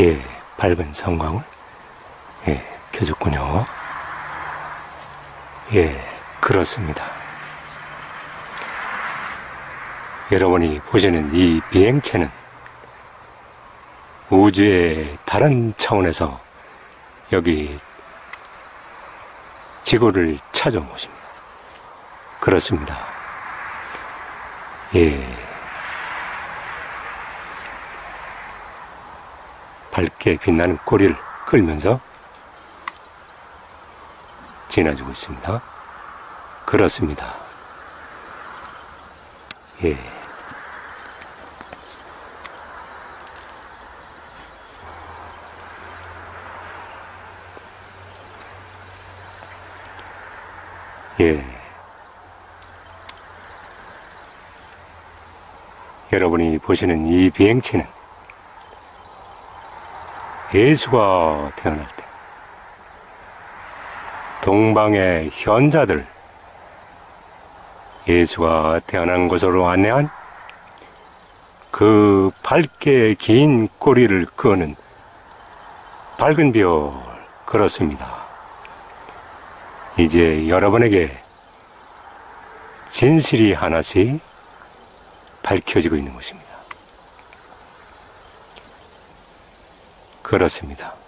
예, 밝은 성광을 예, 켜줬군요. 예, 그렇습니다. 여러분이 보시는 이 비행체는 우주의 다른 차원에서 여기 지구를 찾아온 것입니다. 그렇습니다. 예. 밝게 빛나는 꼬리를 끌면서 지나주고 있습니다. 그렇습니다. 예. 예. 여러분이 보시는 이 비행체는 예수가 태어날 때 동방의 현자들 예수가 태어난 곳으로 안내한 그 밝게 긴 꼬리를 끄는 밝은 별 그렇습니다. 이제 여러분에게 진실이 하나씩 밝혀지고 있는 것입니다. 그렇습니다.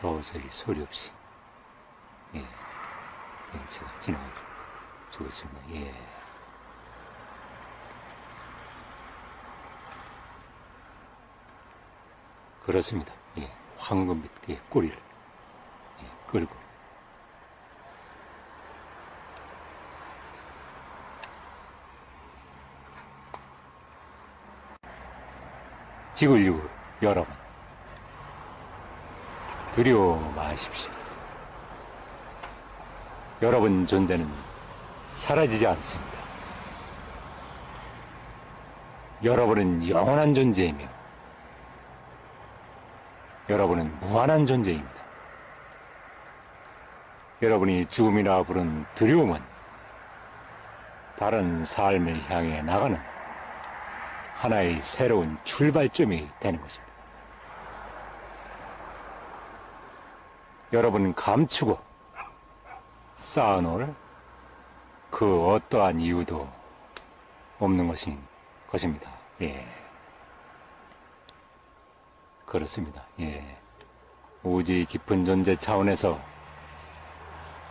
서서히 소리 없이 예, 영체가 지나가고 죽었습니다. 예. 그렇습니다. 예, 황금빛의 꼬리를 예, 끌고 지구인류 여러분 두려워 마십시오. 여러분 존재는 사라지지 않습니다. 여러분은 영원한 존재이며 여러분은 무한한 존재입니다. 여러분이 죽음이라 부른 두려움은 다른 삶을 향해 나가는 하나의 새로운 출발점이 되는 것입니다. 여러분 감추고 쌓아놓을 그 어떠한 이유도 없는 것인 것입니다. 예. 그렇습니다. 예. 우주의 깊은 존재 차원에서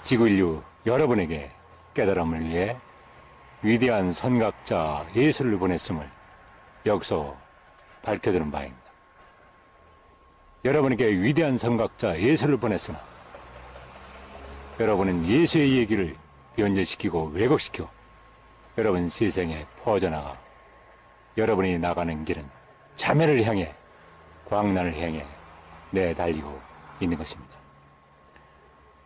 지구 인류 여러분에게 깨달음을 위해 위대한 선각자 예수를 보냈음을 여기서 밝혀주는 바입니다. 여러분에게 위대한 선각자 예수를 보냈으나 여러분은 예수의 얘기를 변절시키고 왜곡시켜 여러분 세상에 퍼져나가 여러분이 나가는 길은 자매를 향해 광란을 향해 내달리고 있는 것입니다.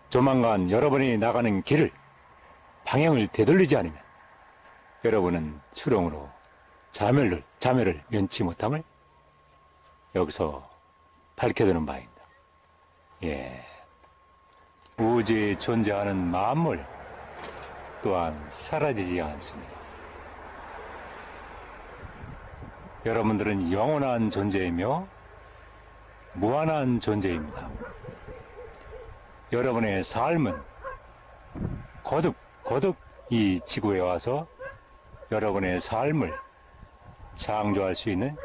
조만간 여러분이 나가는 길을 방향을 되돌리지 않으면 여러분은 수렁으로 자멸을 자멸을 면치 못함을 여기서 밝혀주는 바입니다. 예. 우주에 존재하는 만물 또한 사라지지 않습니다. 여러분들은 영원한 존재이며 무한한 존재입니다. 여러분의 삶은 거듭 거듭 이 지구에 와서 여러분의 삶을 창조할 수 있는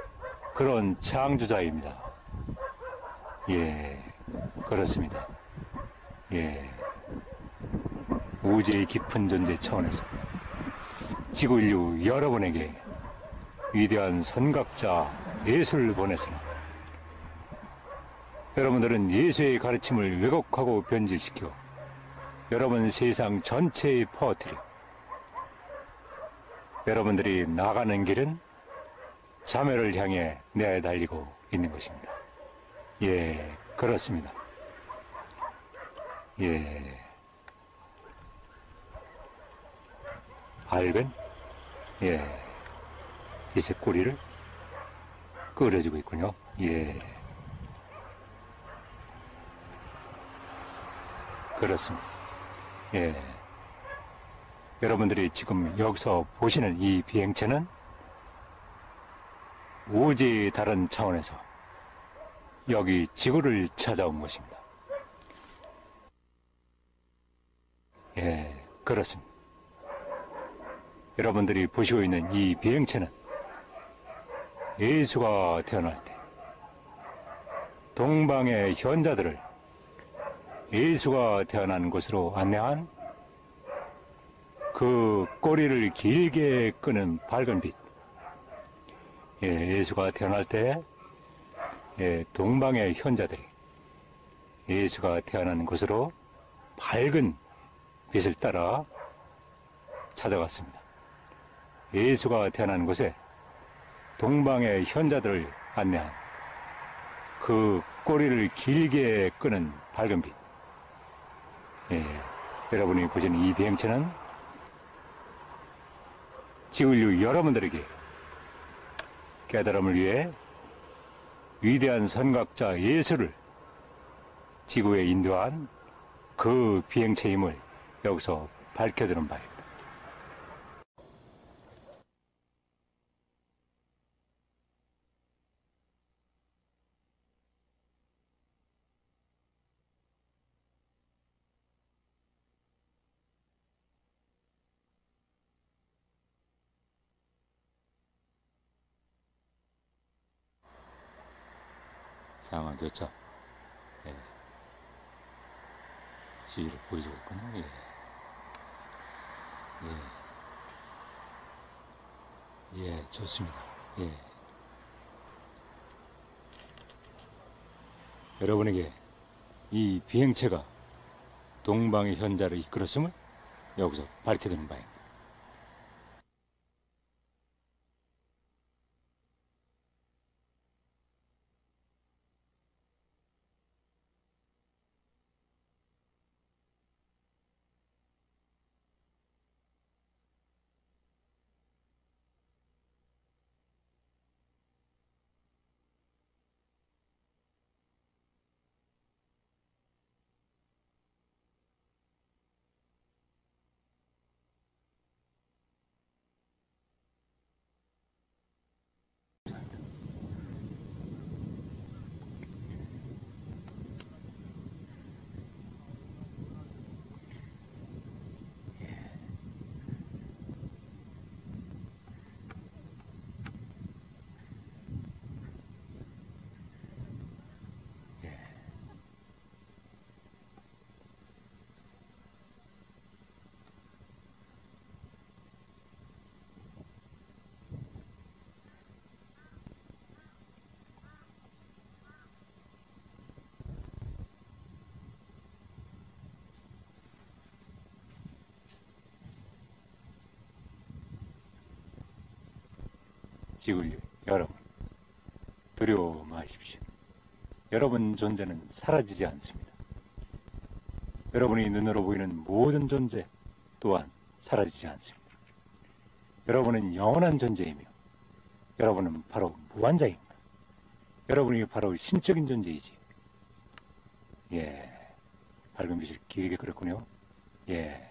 그런 창조자입니다. 예, 그렇습니다. 예, 우주의 깊은 존재 차원에서 지구 인류 여러분에게 위대한 선각자 예수를 보냈으나 여러분들은 예수의 가르침을 왜곡하고 변질시켜 여러분 세상 전체에 퍼뜨려 여러분들이 나가는 길은 자멸을 향해 내달리고 있는 것입니다. 예, 그렇습니다. 예. 밝은, 예, 이색 꼬리를 끌어주고 있군요. 예. 그렇습니다. 예. 여러분들이 지금 여기서 보시는 이 비행체는 우주의 다른 차원에서 여기 지구를 찾아온 것입니다. 예, 그렇습니다. 여러분들이 보시고 있는 이 비행체는 예수가 태어날 때 동방의 현자들을 예수가 태어난 곳으로 안내한 그 꼬리를 길게 끄는 밝은 빛. 예, 예수가 태어날 때 예, 동방의 현자들이 예수가 태어난 곳으로 밝은 빛을 따라 찾아갔습니다. 예수가 태어난 곳에 동방의 현자들을 안내한 그 꼬리를 길게 끄는 밝은 빛. 예, 여러분이 보시는 이 비행체는 지구인류 여러분들에게 깨달음을 위해 위대한 선각자 예수를 지구에 인도한 그 비행체임을 여기서 밝혀드는 바입니다. 좋죠? 예. 시위를 보여주고 있군요. 예. 예. 예, 좋습니다. 예. 여러분에게 이 비행체가 동방의 현자를 이끌었음을 여기서 밝혀드는 바입니다. 지구인류 여러분, 두려워 마십시오. 여러분 존재는 사라지지 않습니다. 여러분이 눈으로 보이는 모든 존재 또한 사라지지 않습니다. 여러분은 영원한 존재이며, 여러분은 바로 무한자입니다. 여러분이 바로 신적인 존재이지. 예, 밝은 빛을 길게. 예, 예,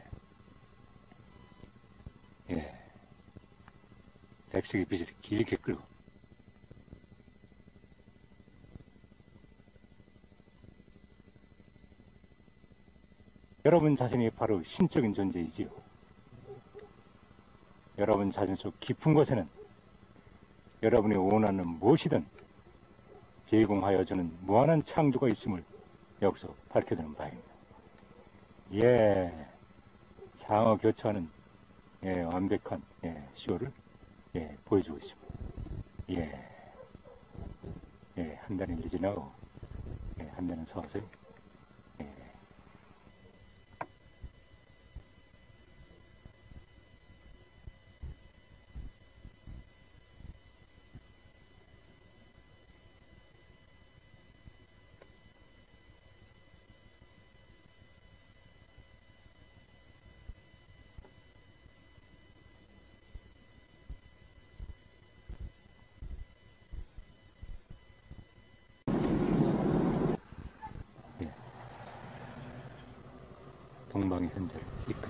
백색의 빛을 길게 끌고, 여러분 자신이 바로 신적인 존재이지요. 여러분 자신 속 깊은 곳에는 여러분이 원하는 무엇이든 제공하여 주는 무한한 창조가 있음을 여기서 밝혀드는 바입니다. 예, 상어 교차하는 예, 완벽한 예, 쇼를 예, 보여주고 있습니다. 예, 예, 한 달이 지나고 예, 한 달은 서서히 예, 동방의 현재를 이끈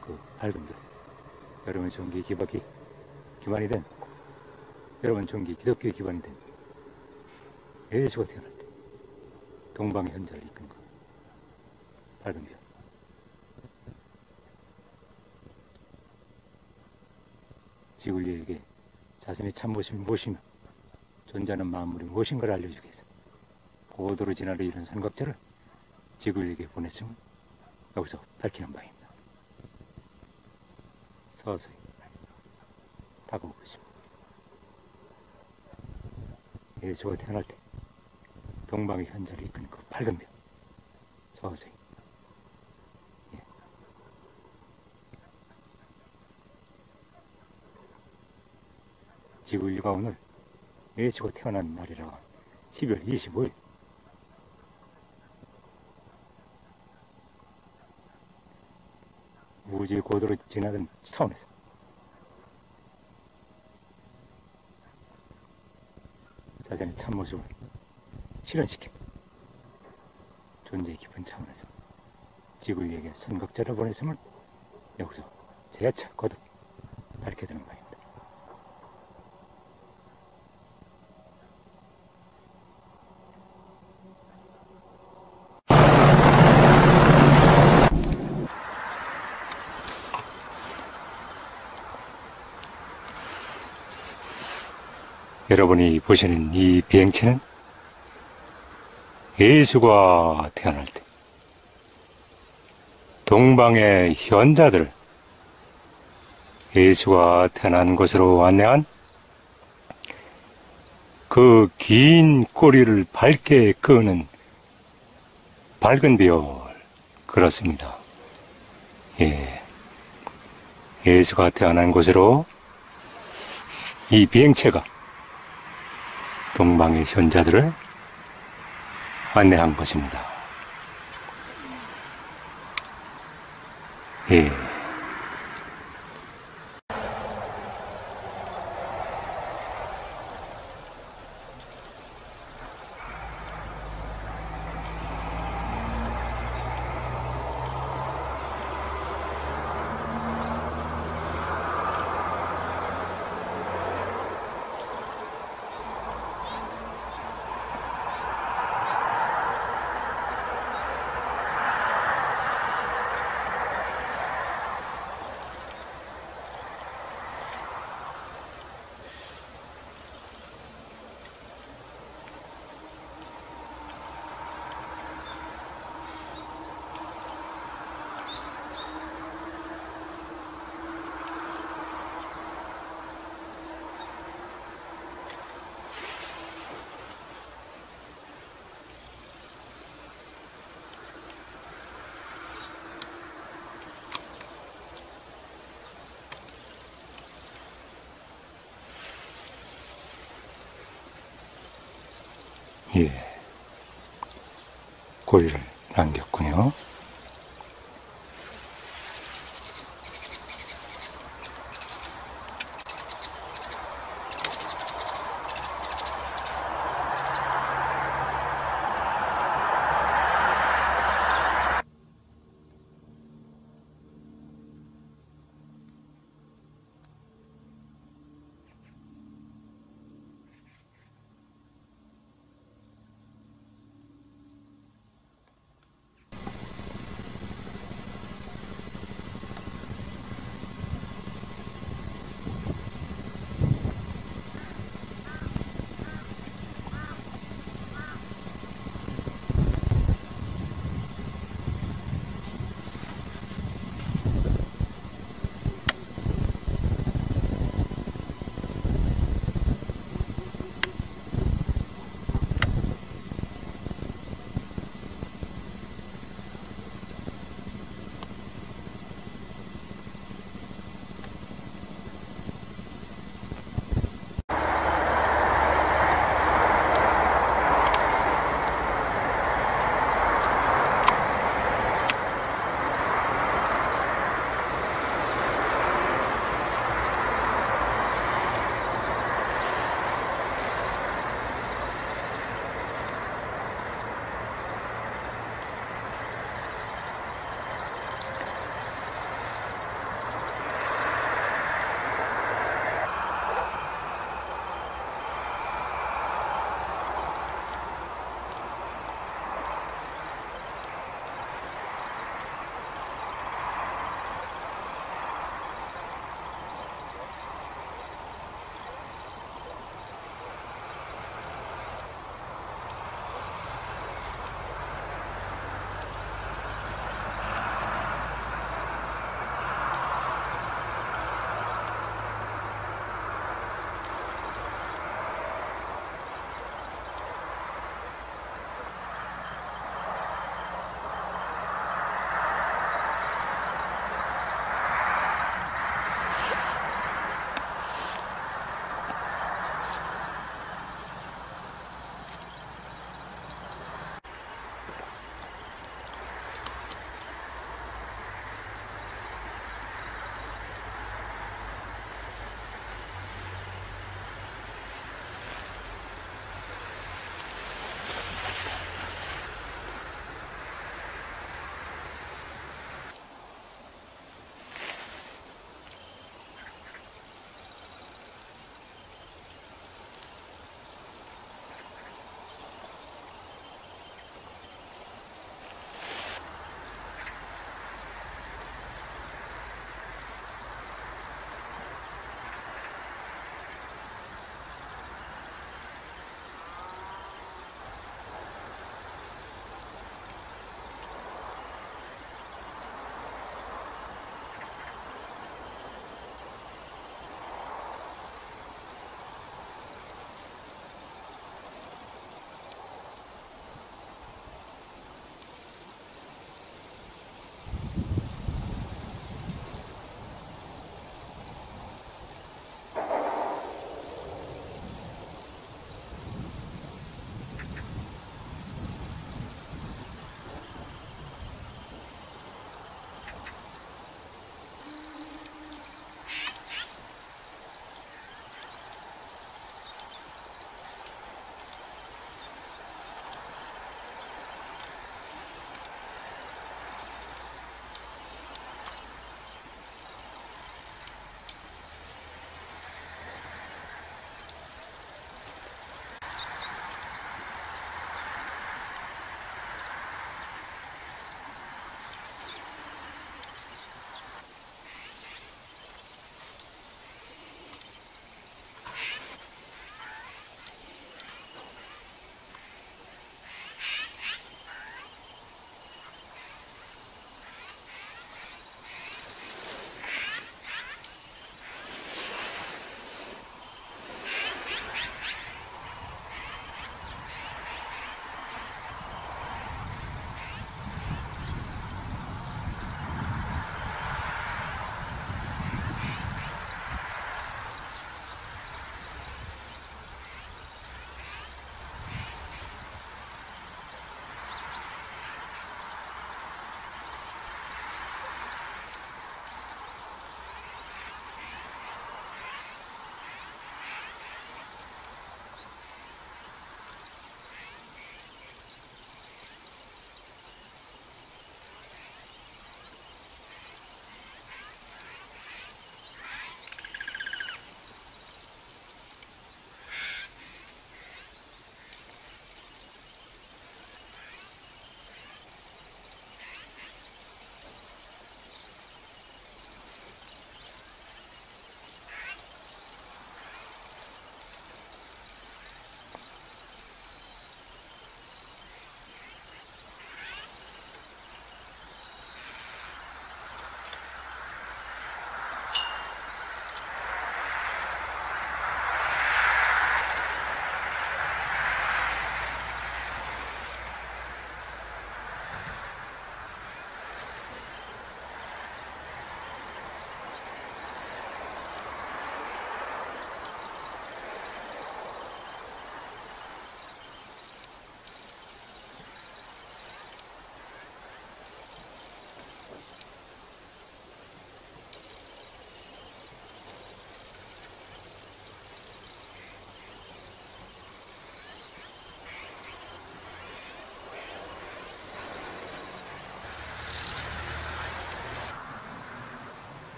그 밝은 별 여러분 종기 기박이 기반이 된 여러분 종기 기독교의 기반이 된 예수가 태어날 때 동방의 현재를 이끈 그 밝은 별. 지구리에게 자신의 참모심이 무엇이며 존재하는 만물이 무엇인가를 알려주기 위해서 고도로 진화를 이룬 선각자를 지구리에게 보냈음을 여기서 밝히는 바입니다. 서서히 다가오고 있습니다. 예수가 태어날 때 동방의 현자를 이끄는 그 밝은 별 서서히 예. 지구 인류가 오늘 예수가 태어난 날이라 12월 25일 우주의 고도로 지나던 차원에서 자신의 참모습을 실현시킨 존재의 깊은 차원에서 지구에게 선각자를 보냈음을 여기서 재차 거듭 밝혀드는 바입니다. 여러분이 보시는 이 비행체는 예수가 태어날 때 동방의 현자들을 예수가 태어난 곳으로 안내한 그 긴 꼬리를 밝게 끄는 밝은 별 그렇습니다. 예. 예수가 태어난 곳으로 이 비행체가 동방의 현자들을 안내한 것입니다. 예. 예. 고리를 남겼군요.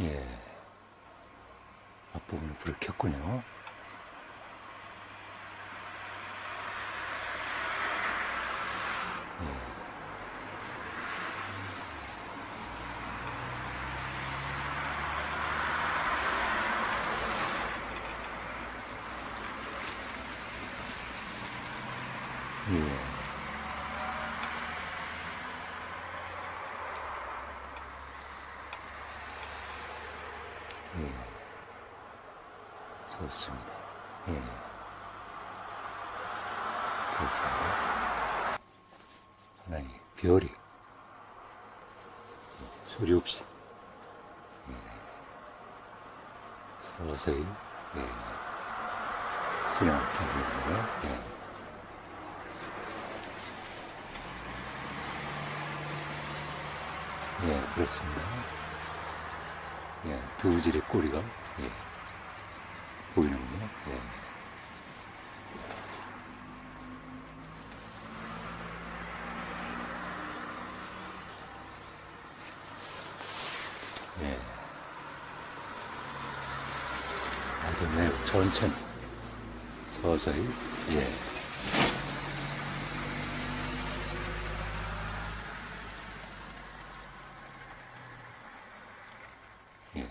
예. 앞부분에 불을 켰군요. 예. 예. 예. 좋습니다. 예. 그래서 하나의 별이 소리 없이 예. 서서히 예. 진행을 하는군요. 예. 예, 그렇습니다. 예, 두질의 꼬리가 예, 보이는군요. 예. 예. 아주 매우 천천히 서서히 예. 예.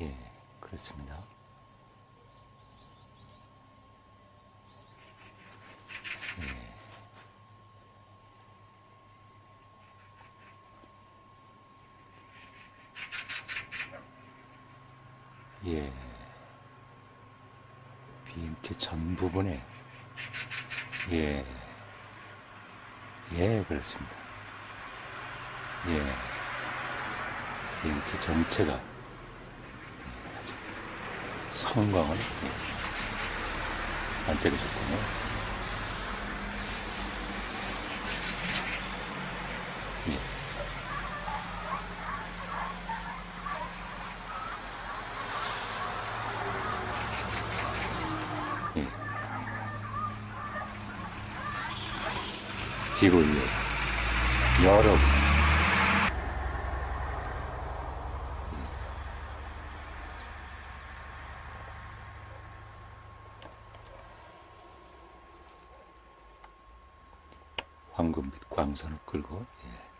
예, 그렇습니다. 예. 예. 비행체 전 부분에 예. 예, 그렇습니다. 예. 비행체 전체가 예, 아주 성광을 예, 반짝여줬군요. 지구 위에 여러 황금 빛 광선을 끌고 예.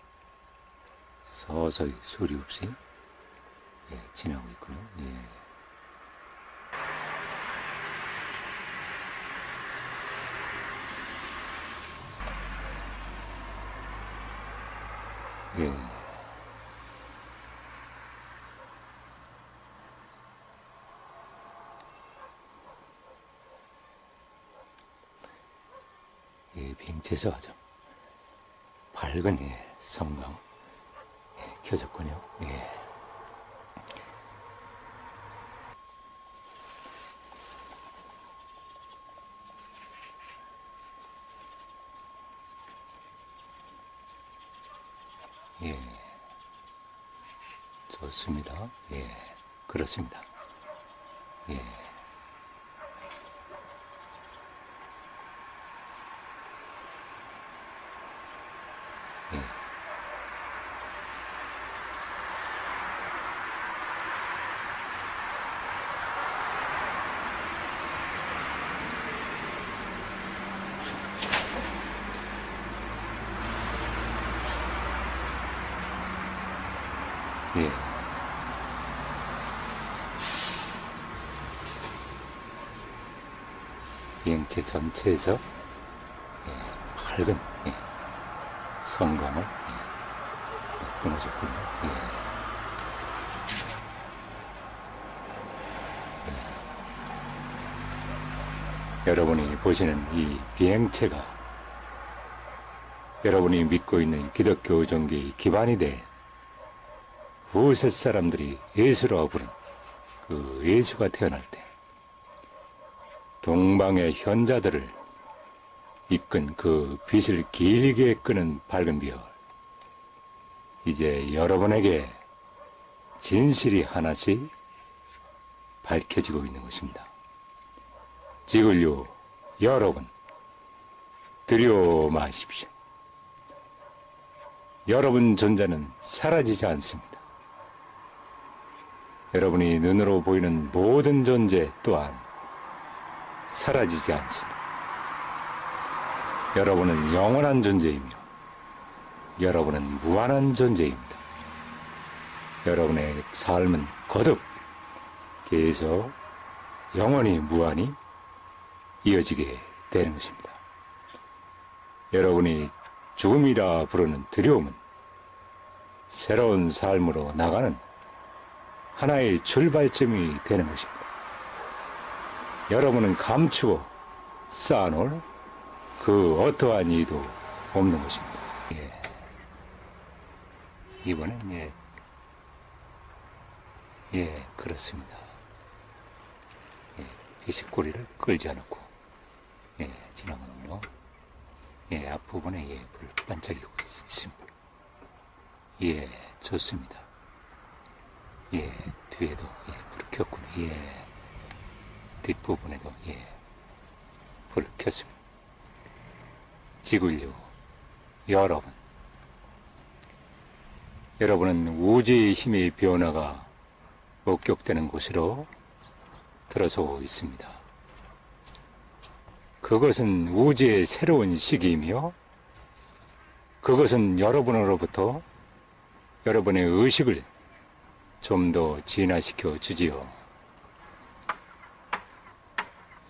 서서히 소리 없이 예, 지나고 있군요. 예. 예. 아주 밝은 예, 성광 예, 켜졌군요. 예. 예. 좋습니다. 예. 그렇습니다. 예. 예. 예. 비행체 전체에서 예, 밝은 예, 성광을 예, 끊어줬군요. 예. 예. 여러분이 보시는 이 비행체가 여러분이 믿고 있는 기독교 종교의 기반이 된 후세 사람들이 예수라고 부른 그 예수가 태어날 때 동방의 현자들을 이끈 그 빛을 길게 끄는 밝은 별 이제 여러분에게 진실이 하나씩 밝혀지고 있는 것입니다. 지글요 여러분 두려워 마십시오. 여러분 존재는 사라지지 않습니다. 여러분이 눈으로 보이는 모든 존재 또한 사라지지 않습니다. 여러분은 영원한 존재이며 여러분은 무한한 존재입니다. 여러분의 삶은 거듭 계속 영원히 무한히 이어지게 되는 것입니다. 여러분이 죽음이라 부르는 두려움은 새로운 삶으로 나가는 하나의 출발점이 되는 것입니다. 여러분은 감추고 쌓아놓을 그 어떠한 이도 없는 것입니다. 예. 이번엔 예, 예, 그렇습니다. 예, 비스꼬리를 끌지 않았고, 예, 지나가면요. 예, 앞부분에 예, 불을 반짝이고 있- 있습니다. 예, 좋습니다. 예, 뒤에도 예, 불을 켰군요. 예, 뒷부분에도 예, 불을 켰습니다. 지구인류 여러분, 여러분은 우주의 힘의 변화가 목격되는 곳으로 들어서고 있습니다. 그것은 우주의 새로운 시기이며 그것은 여러분으로부터 여러분의 의식을 좀 더 진화시켜 주지요.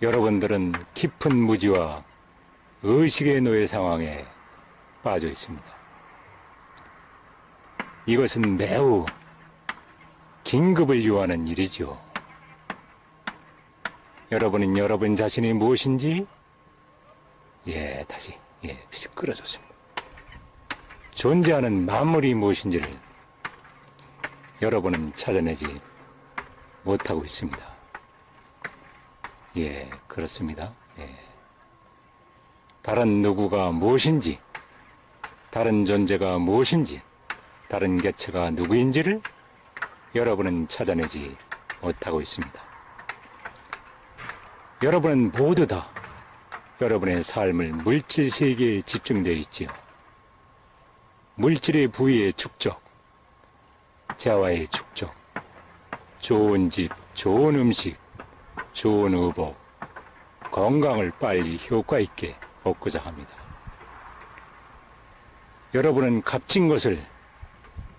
여러분들은 깊은 무지와 의식의 노예 상황에 빠져 있습니다. 이것은 매우 긴급을 요하는 일이죠. 여러분은 여러분 자신이 무엇인지 예, 다시 예, 빛을 끌어줬습니다. 존재하는 만물이 무엇인지를 여러분은 찾아내지 못하고 있습니다. 예, 그렇습니다. 예. 다른 누구가 무엇인지, 다른 존재가 무엇인지, 다른 개체가 누구인지를 여러분은 찾아내지 못하고 있습니다. 여러분은 모두 다 여러분의 삶을 물질 세계에 집중되어 있지요. 물질의 부위의 축적, 재화의 축적, 좋은 집, 좋은 음식, 좋은 의복, 건강을 빨리 효과 있게 얻고자 합니다. 여러분은 값진 것을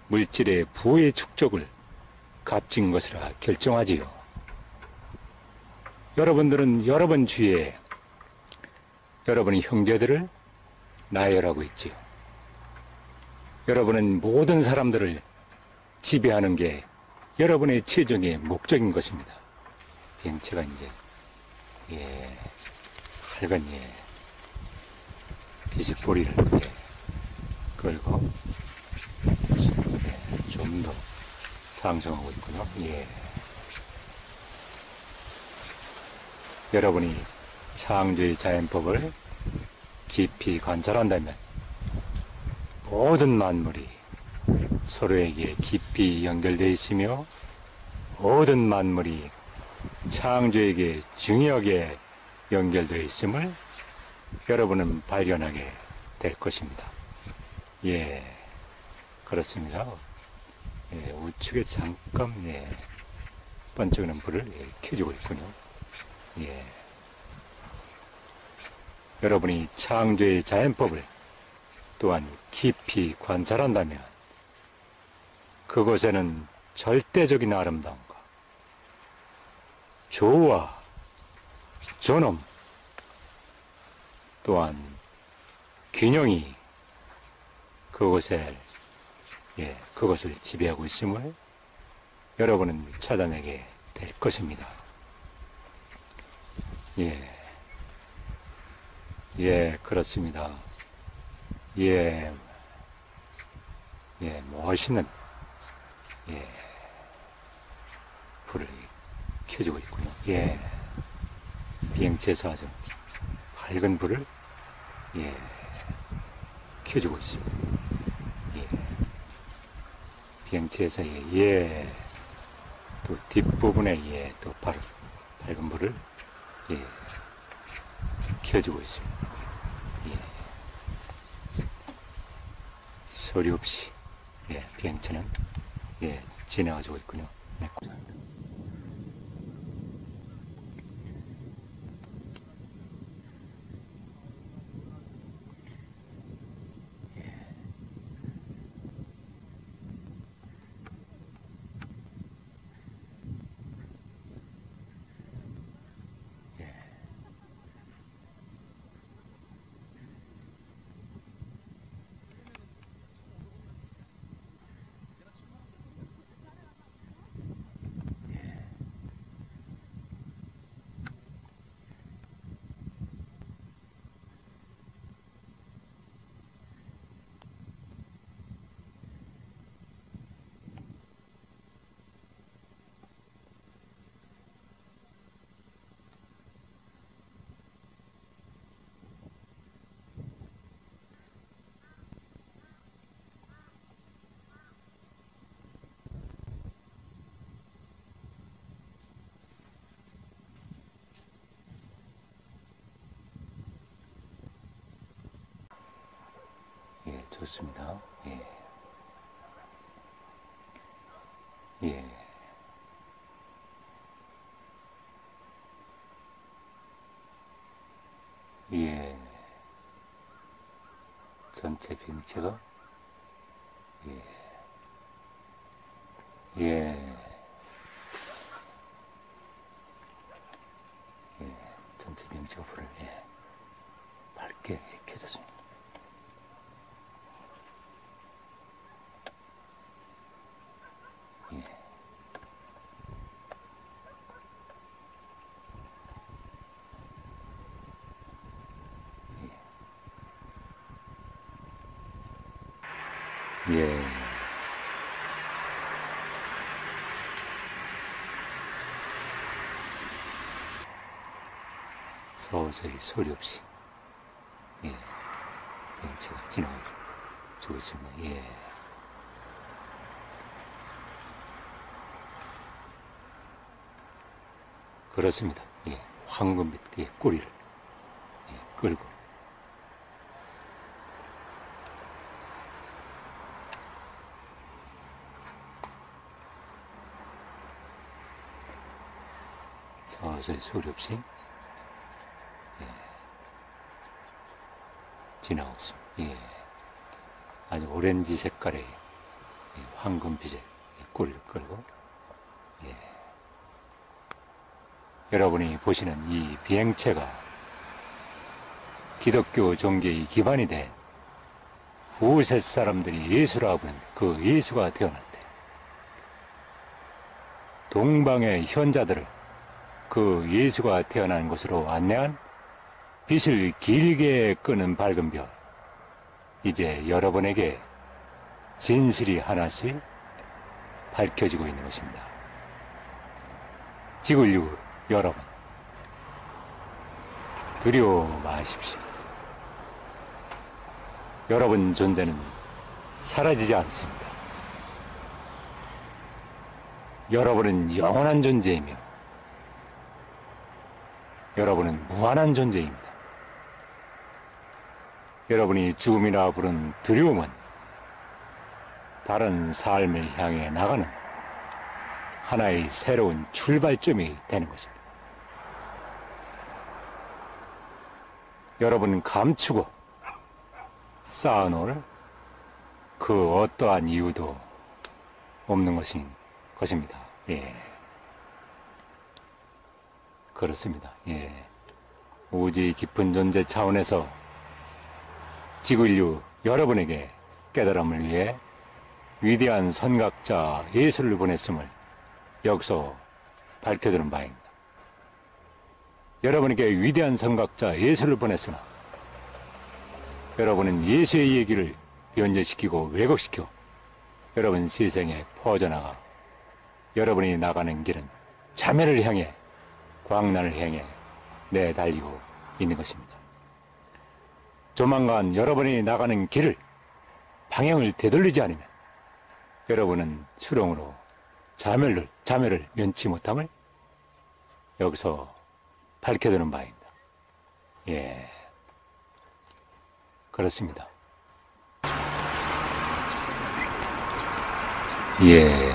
물질의 부의 축적을 값진 것이라 결정하지요. 여러분들은 여러분 주위에 여러분의 형제들을 나열하고 있지요. 여러분은 모든 사람들을 지배하는 게 여러분의 최종의 목적인 것입니다. 병체가 이제 예 밝은 예 비식보리를 예, 끌고 예, 좀더 상승하고 있군요. 예. 여러분이 창조의 자연법을 깊이 관찰한다면 모든 만물이 서로에게 깊이 연결되어 있으며 모든 만물이 창조에게 중요하게 연결되어 있음을 여러분은 발견하게 될 것입니다. 예, 그렇습니다. 예, 우측에 잠깐 예, 번쩍이는 불을 예, 켜주고 있군요. 예. 여러분이 창조의 자연법을 또한 깊이 관찰한다면 그곳에는 절대적인 아름다움과 조화, 존엄, 또한 균형이 그곳에 예, 그것을 지배하고 있음을 여러분은 찾아내게 될 것입니다. 예. 예, 그렇습니다. 예. 예, 멋있는, 예, 불을 켜주고 있군요. 예. 비행체에서 아주 밝은 불을, 예, 켜주고 있습니다. 예. 비행체에서, 예, 예. 또 뒷부분에, 예, 또 밝은, 밝은 불을, 예, 켜주고 있습니다. 예. 소리 없이 예, 비행체는 예, 지나가지고 있군요. 네. 예, 좋습니다. 예. 예. 예. 전체 예. 예. 예. 전체 비행체가 불을 예. 밝게 켜졌습니다. 예. 예. 서서히 소리 없이 예. 병체가 지나가고 죽었습니다. 예. 그렇습니다. 예, 황금빛 예, 꼬리를 예, 끌고 서서히 소리 없이 있습니다. 예, 아주 오렌지 색깔의 예, 황금빛의 예, 꼬리를 끌고 예. 여러분이 보시는 이 비행체가 기독교 종교의 기반이 된 후세 사람들이 예수라 부르는 그 예수가 태어날 때 동방의 현자들을 그 예수가 태어난 곳으로 안내한 빛을 길게 끄는 밝은 별 이제 여러분에게 진실이 하나씩 밝혀지고 있는 것입니다. 지구인류 여러분, 두려워 마십시오. 여러분 존재는 사라지지 않습니다. 여러분은 영원한 존재이며, 여러분은 무한한 존재입니다. 여러분이 죽음이라 부른 두려움은 다른 삶을 향해 나가는 하나의 새로운 출발점이 되는 것입니다. 여러분 감추고 쌓아놓을 그 어떠한 이유도 없는 것인 것입니다. 예. 그렇습니다. 예. 우지 깊은 존재 차원에서 지구 인류 여러분에게 깨달음을 위해 위대한 선각자 예수를 보냈음을 여기서 밝혀주는 바입니다. 여러분에게 위대한 선각자 예수를 보냈으나 여러분은 예수의 얘기를 변제시키고 왜곡시켜 여러분 세상에 퍼져나가 여러분이 나가는 길은 자매를 향해 광란을 향해 내달리고 있는 것입니다. 조만간 여러분이 나가는 길을 방향을 되돌리지 않으면 여러분은 수렁으로 자멸을 자멸을 면치 못함을 여기서 밝혀주는 바입니다. 예. 그렇습니다. 예.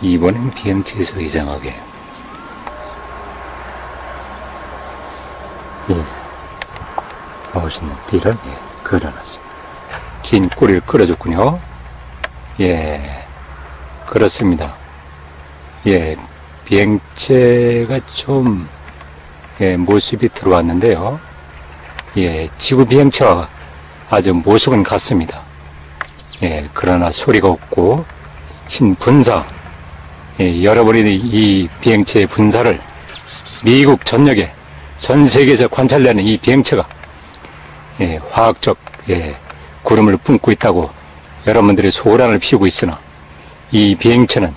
이번엔 비행체에서 이상하게. 멋있는 띠를, 예, 그려놨습니다. 긴 꼬리를 끌어줬군요. 예. 그렇습니다. 예. 비행체가 좀, 예, 모습이 들어왔는데요. 예, 지구 비행체와 아주 모습은 같습니다. 예, 그러나 소리가 없고 흰 분사. 예, 여러분이 이 비행체의 분사를 미국 전역에 전 세계에서 관찰되는 이 비행체가 예, 화학적 예, 구름을 뿜고 있다고 여러분들이 소란을 피우고 있으나 이 비행체는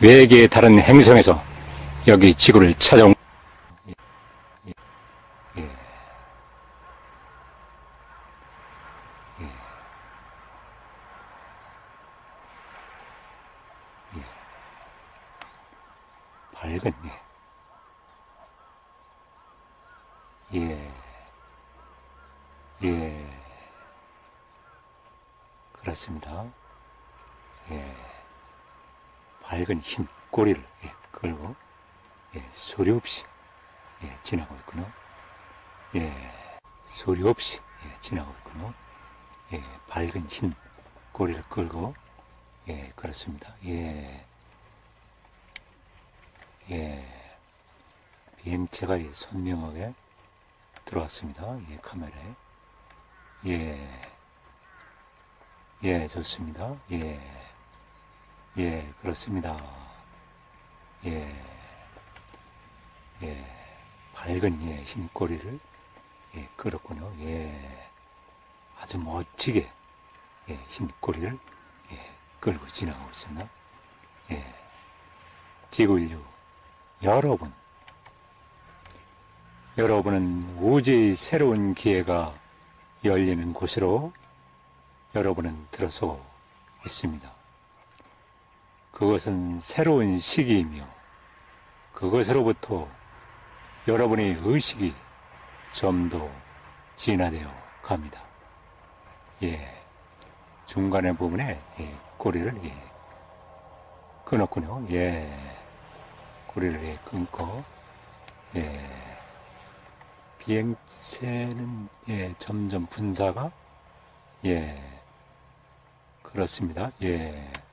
외계의 다른 행성에서 여기 지구를 찾아온 예. 밝은 예. 예. 예. 그렇습니다. 예. 밝은 흰 꼬리를 예, 끌고 예, 소리 없이 예, 지나고 있군요. 예. 소리 없이 예, 지나고 있군요. 예. 밝은 흰 꼬리를 끌고 예, 그렇습니다. 예. 예. 비행체가 예, 선명하게 들어왔습니다. 예, 카메라에. 예. 예, 좋습니다. 예. 예, 그렇습니다. 예. 예. 밝은 예, 흰 꼬리를 예, 끌었군요. 예. 아주 멋지게 예, 흰 꼬리를 예, 끌고 지나가고 있습니다. 예. 지구인류 여러분, 여러분은 우주의 새로운 기회가 열리는 곳으로 여러분은 들어서고 있습니다. 그것은 새로운 시기이며 그것으로부터 여러분의 의식이 좀 더 진화되어 갑니다. 예, 중간의 부분에 예, 꼬리를 예, 끊었군요. 예. 꼬리를 예, 끊고 예, 비행체는 예, 점점 분사가 예, 그렇습니다. 예. 예.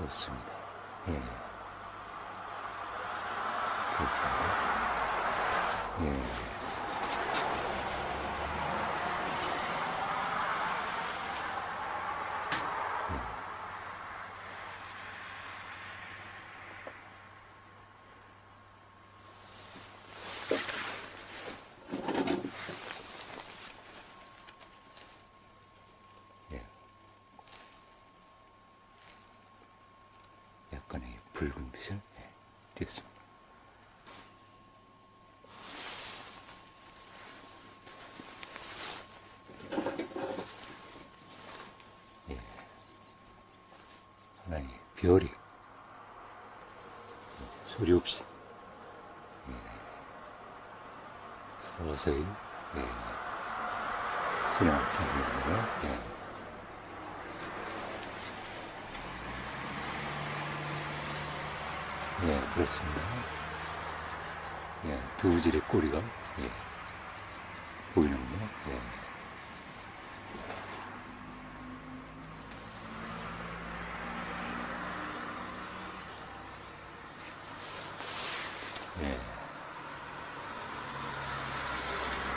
좋습니다. 예. 그렇습니다. 예. 예. 약간의 붉은 빛을 예, 띄었습니다. 예. 별이 소리 없이 예, 서서히 예, 진행을 찾는거예요 예. 예, 그렇습니다. 줄의 꼬리가 예, 보이는군요. 예. 예.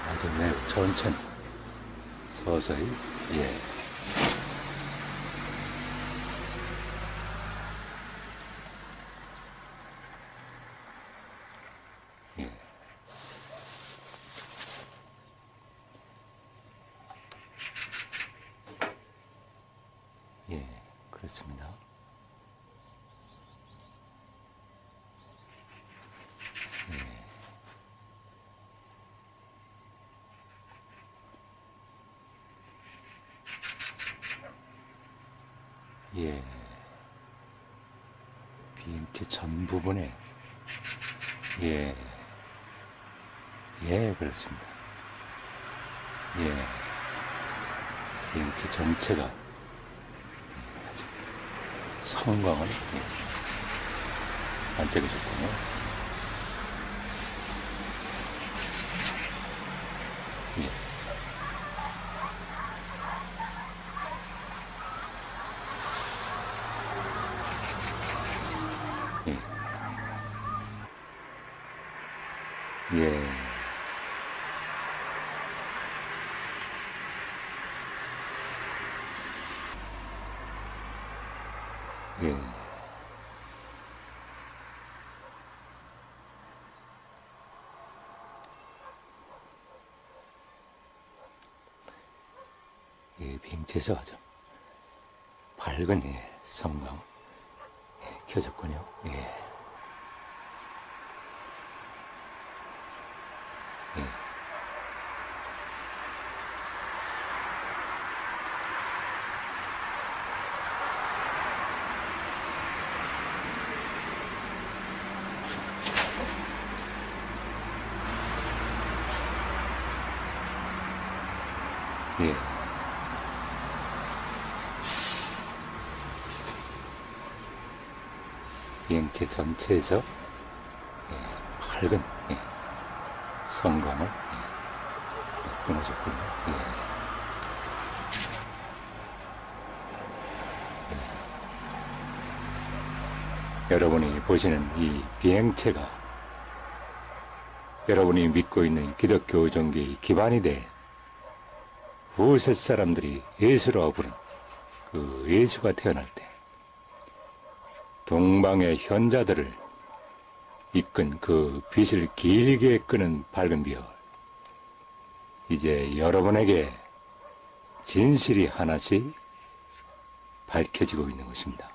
아주 매우 천천히, 서서히, 예. 예. 예, 그렇습니다. 예. 비행체 전 부분에 예. 예, 그렇습니다. 예. 비행체 전체가 예, 아주 성광을 예, 반짝여줬군요. 예. 예. 예. 예. 아주 밝은 예, 성광 예, 켜졌군요. 예. 예. 예. 비행체 전체에서 예, 밝은 예, 성광을 예, 끊어줬군요. 예. 예. 여러분이 보시는 이 비행체가 여러분이 믿고 있는 기독교 종교의 기반이 돼 후세 사람들이 예수라고 부른 그 예수가 태어날 때 동방의 현자들을 이끈 그 빛을 길게 끄는 밝은 별. 이제 여러분에게 진실이 하나씩 밝혀지고 있는 것입니다.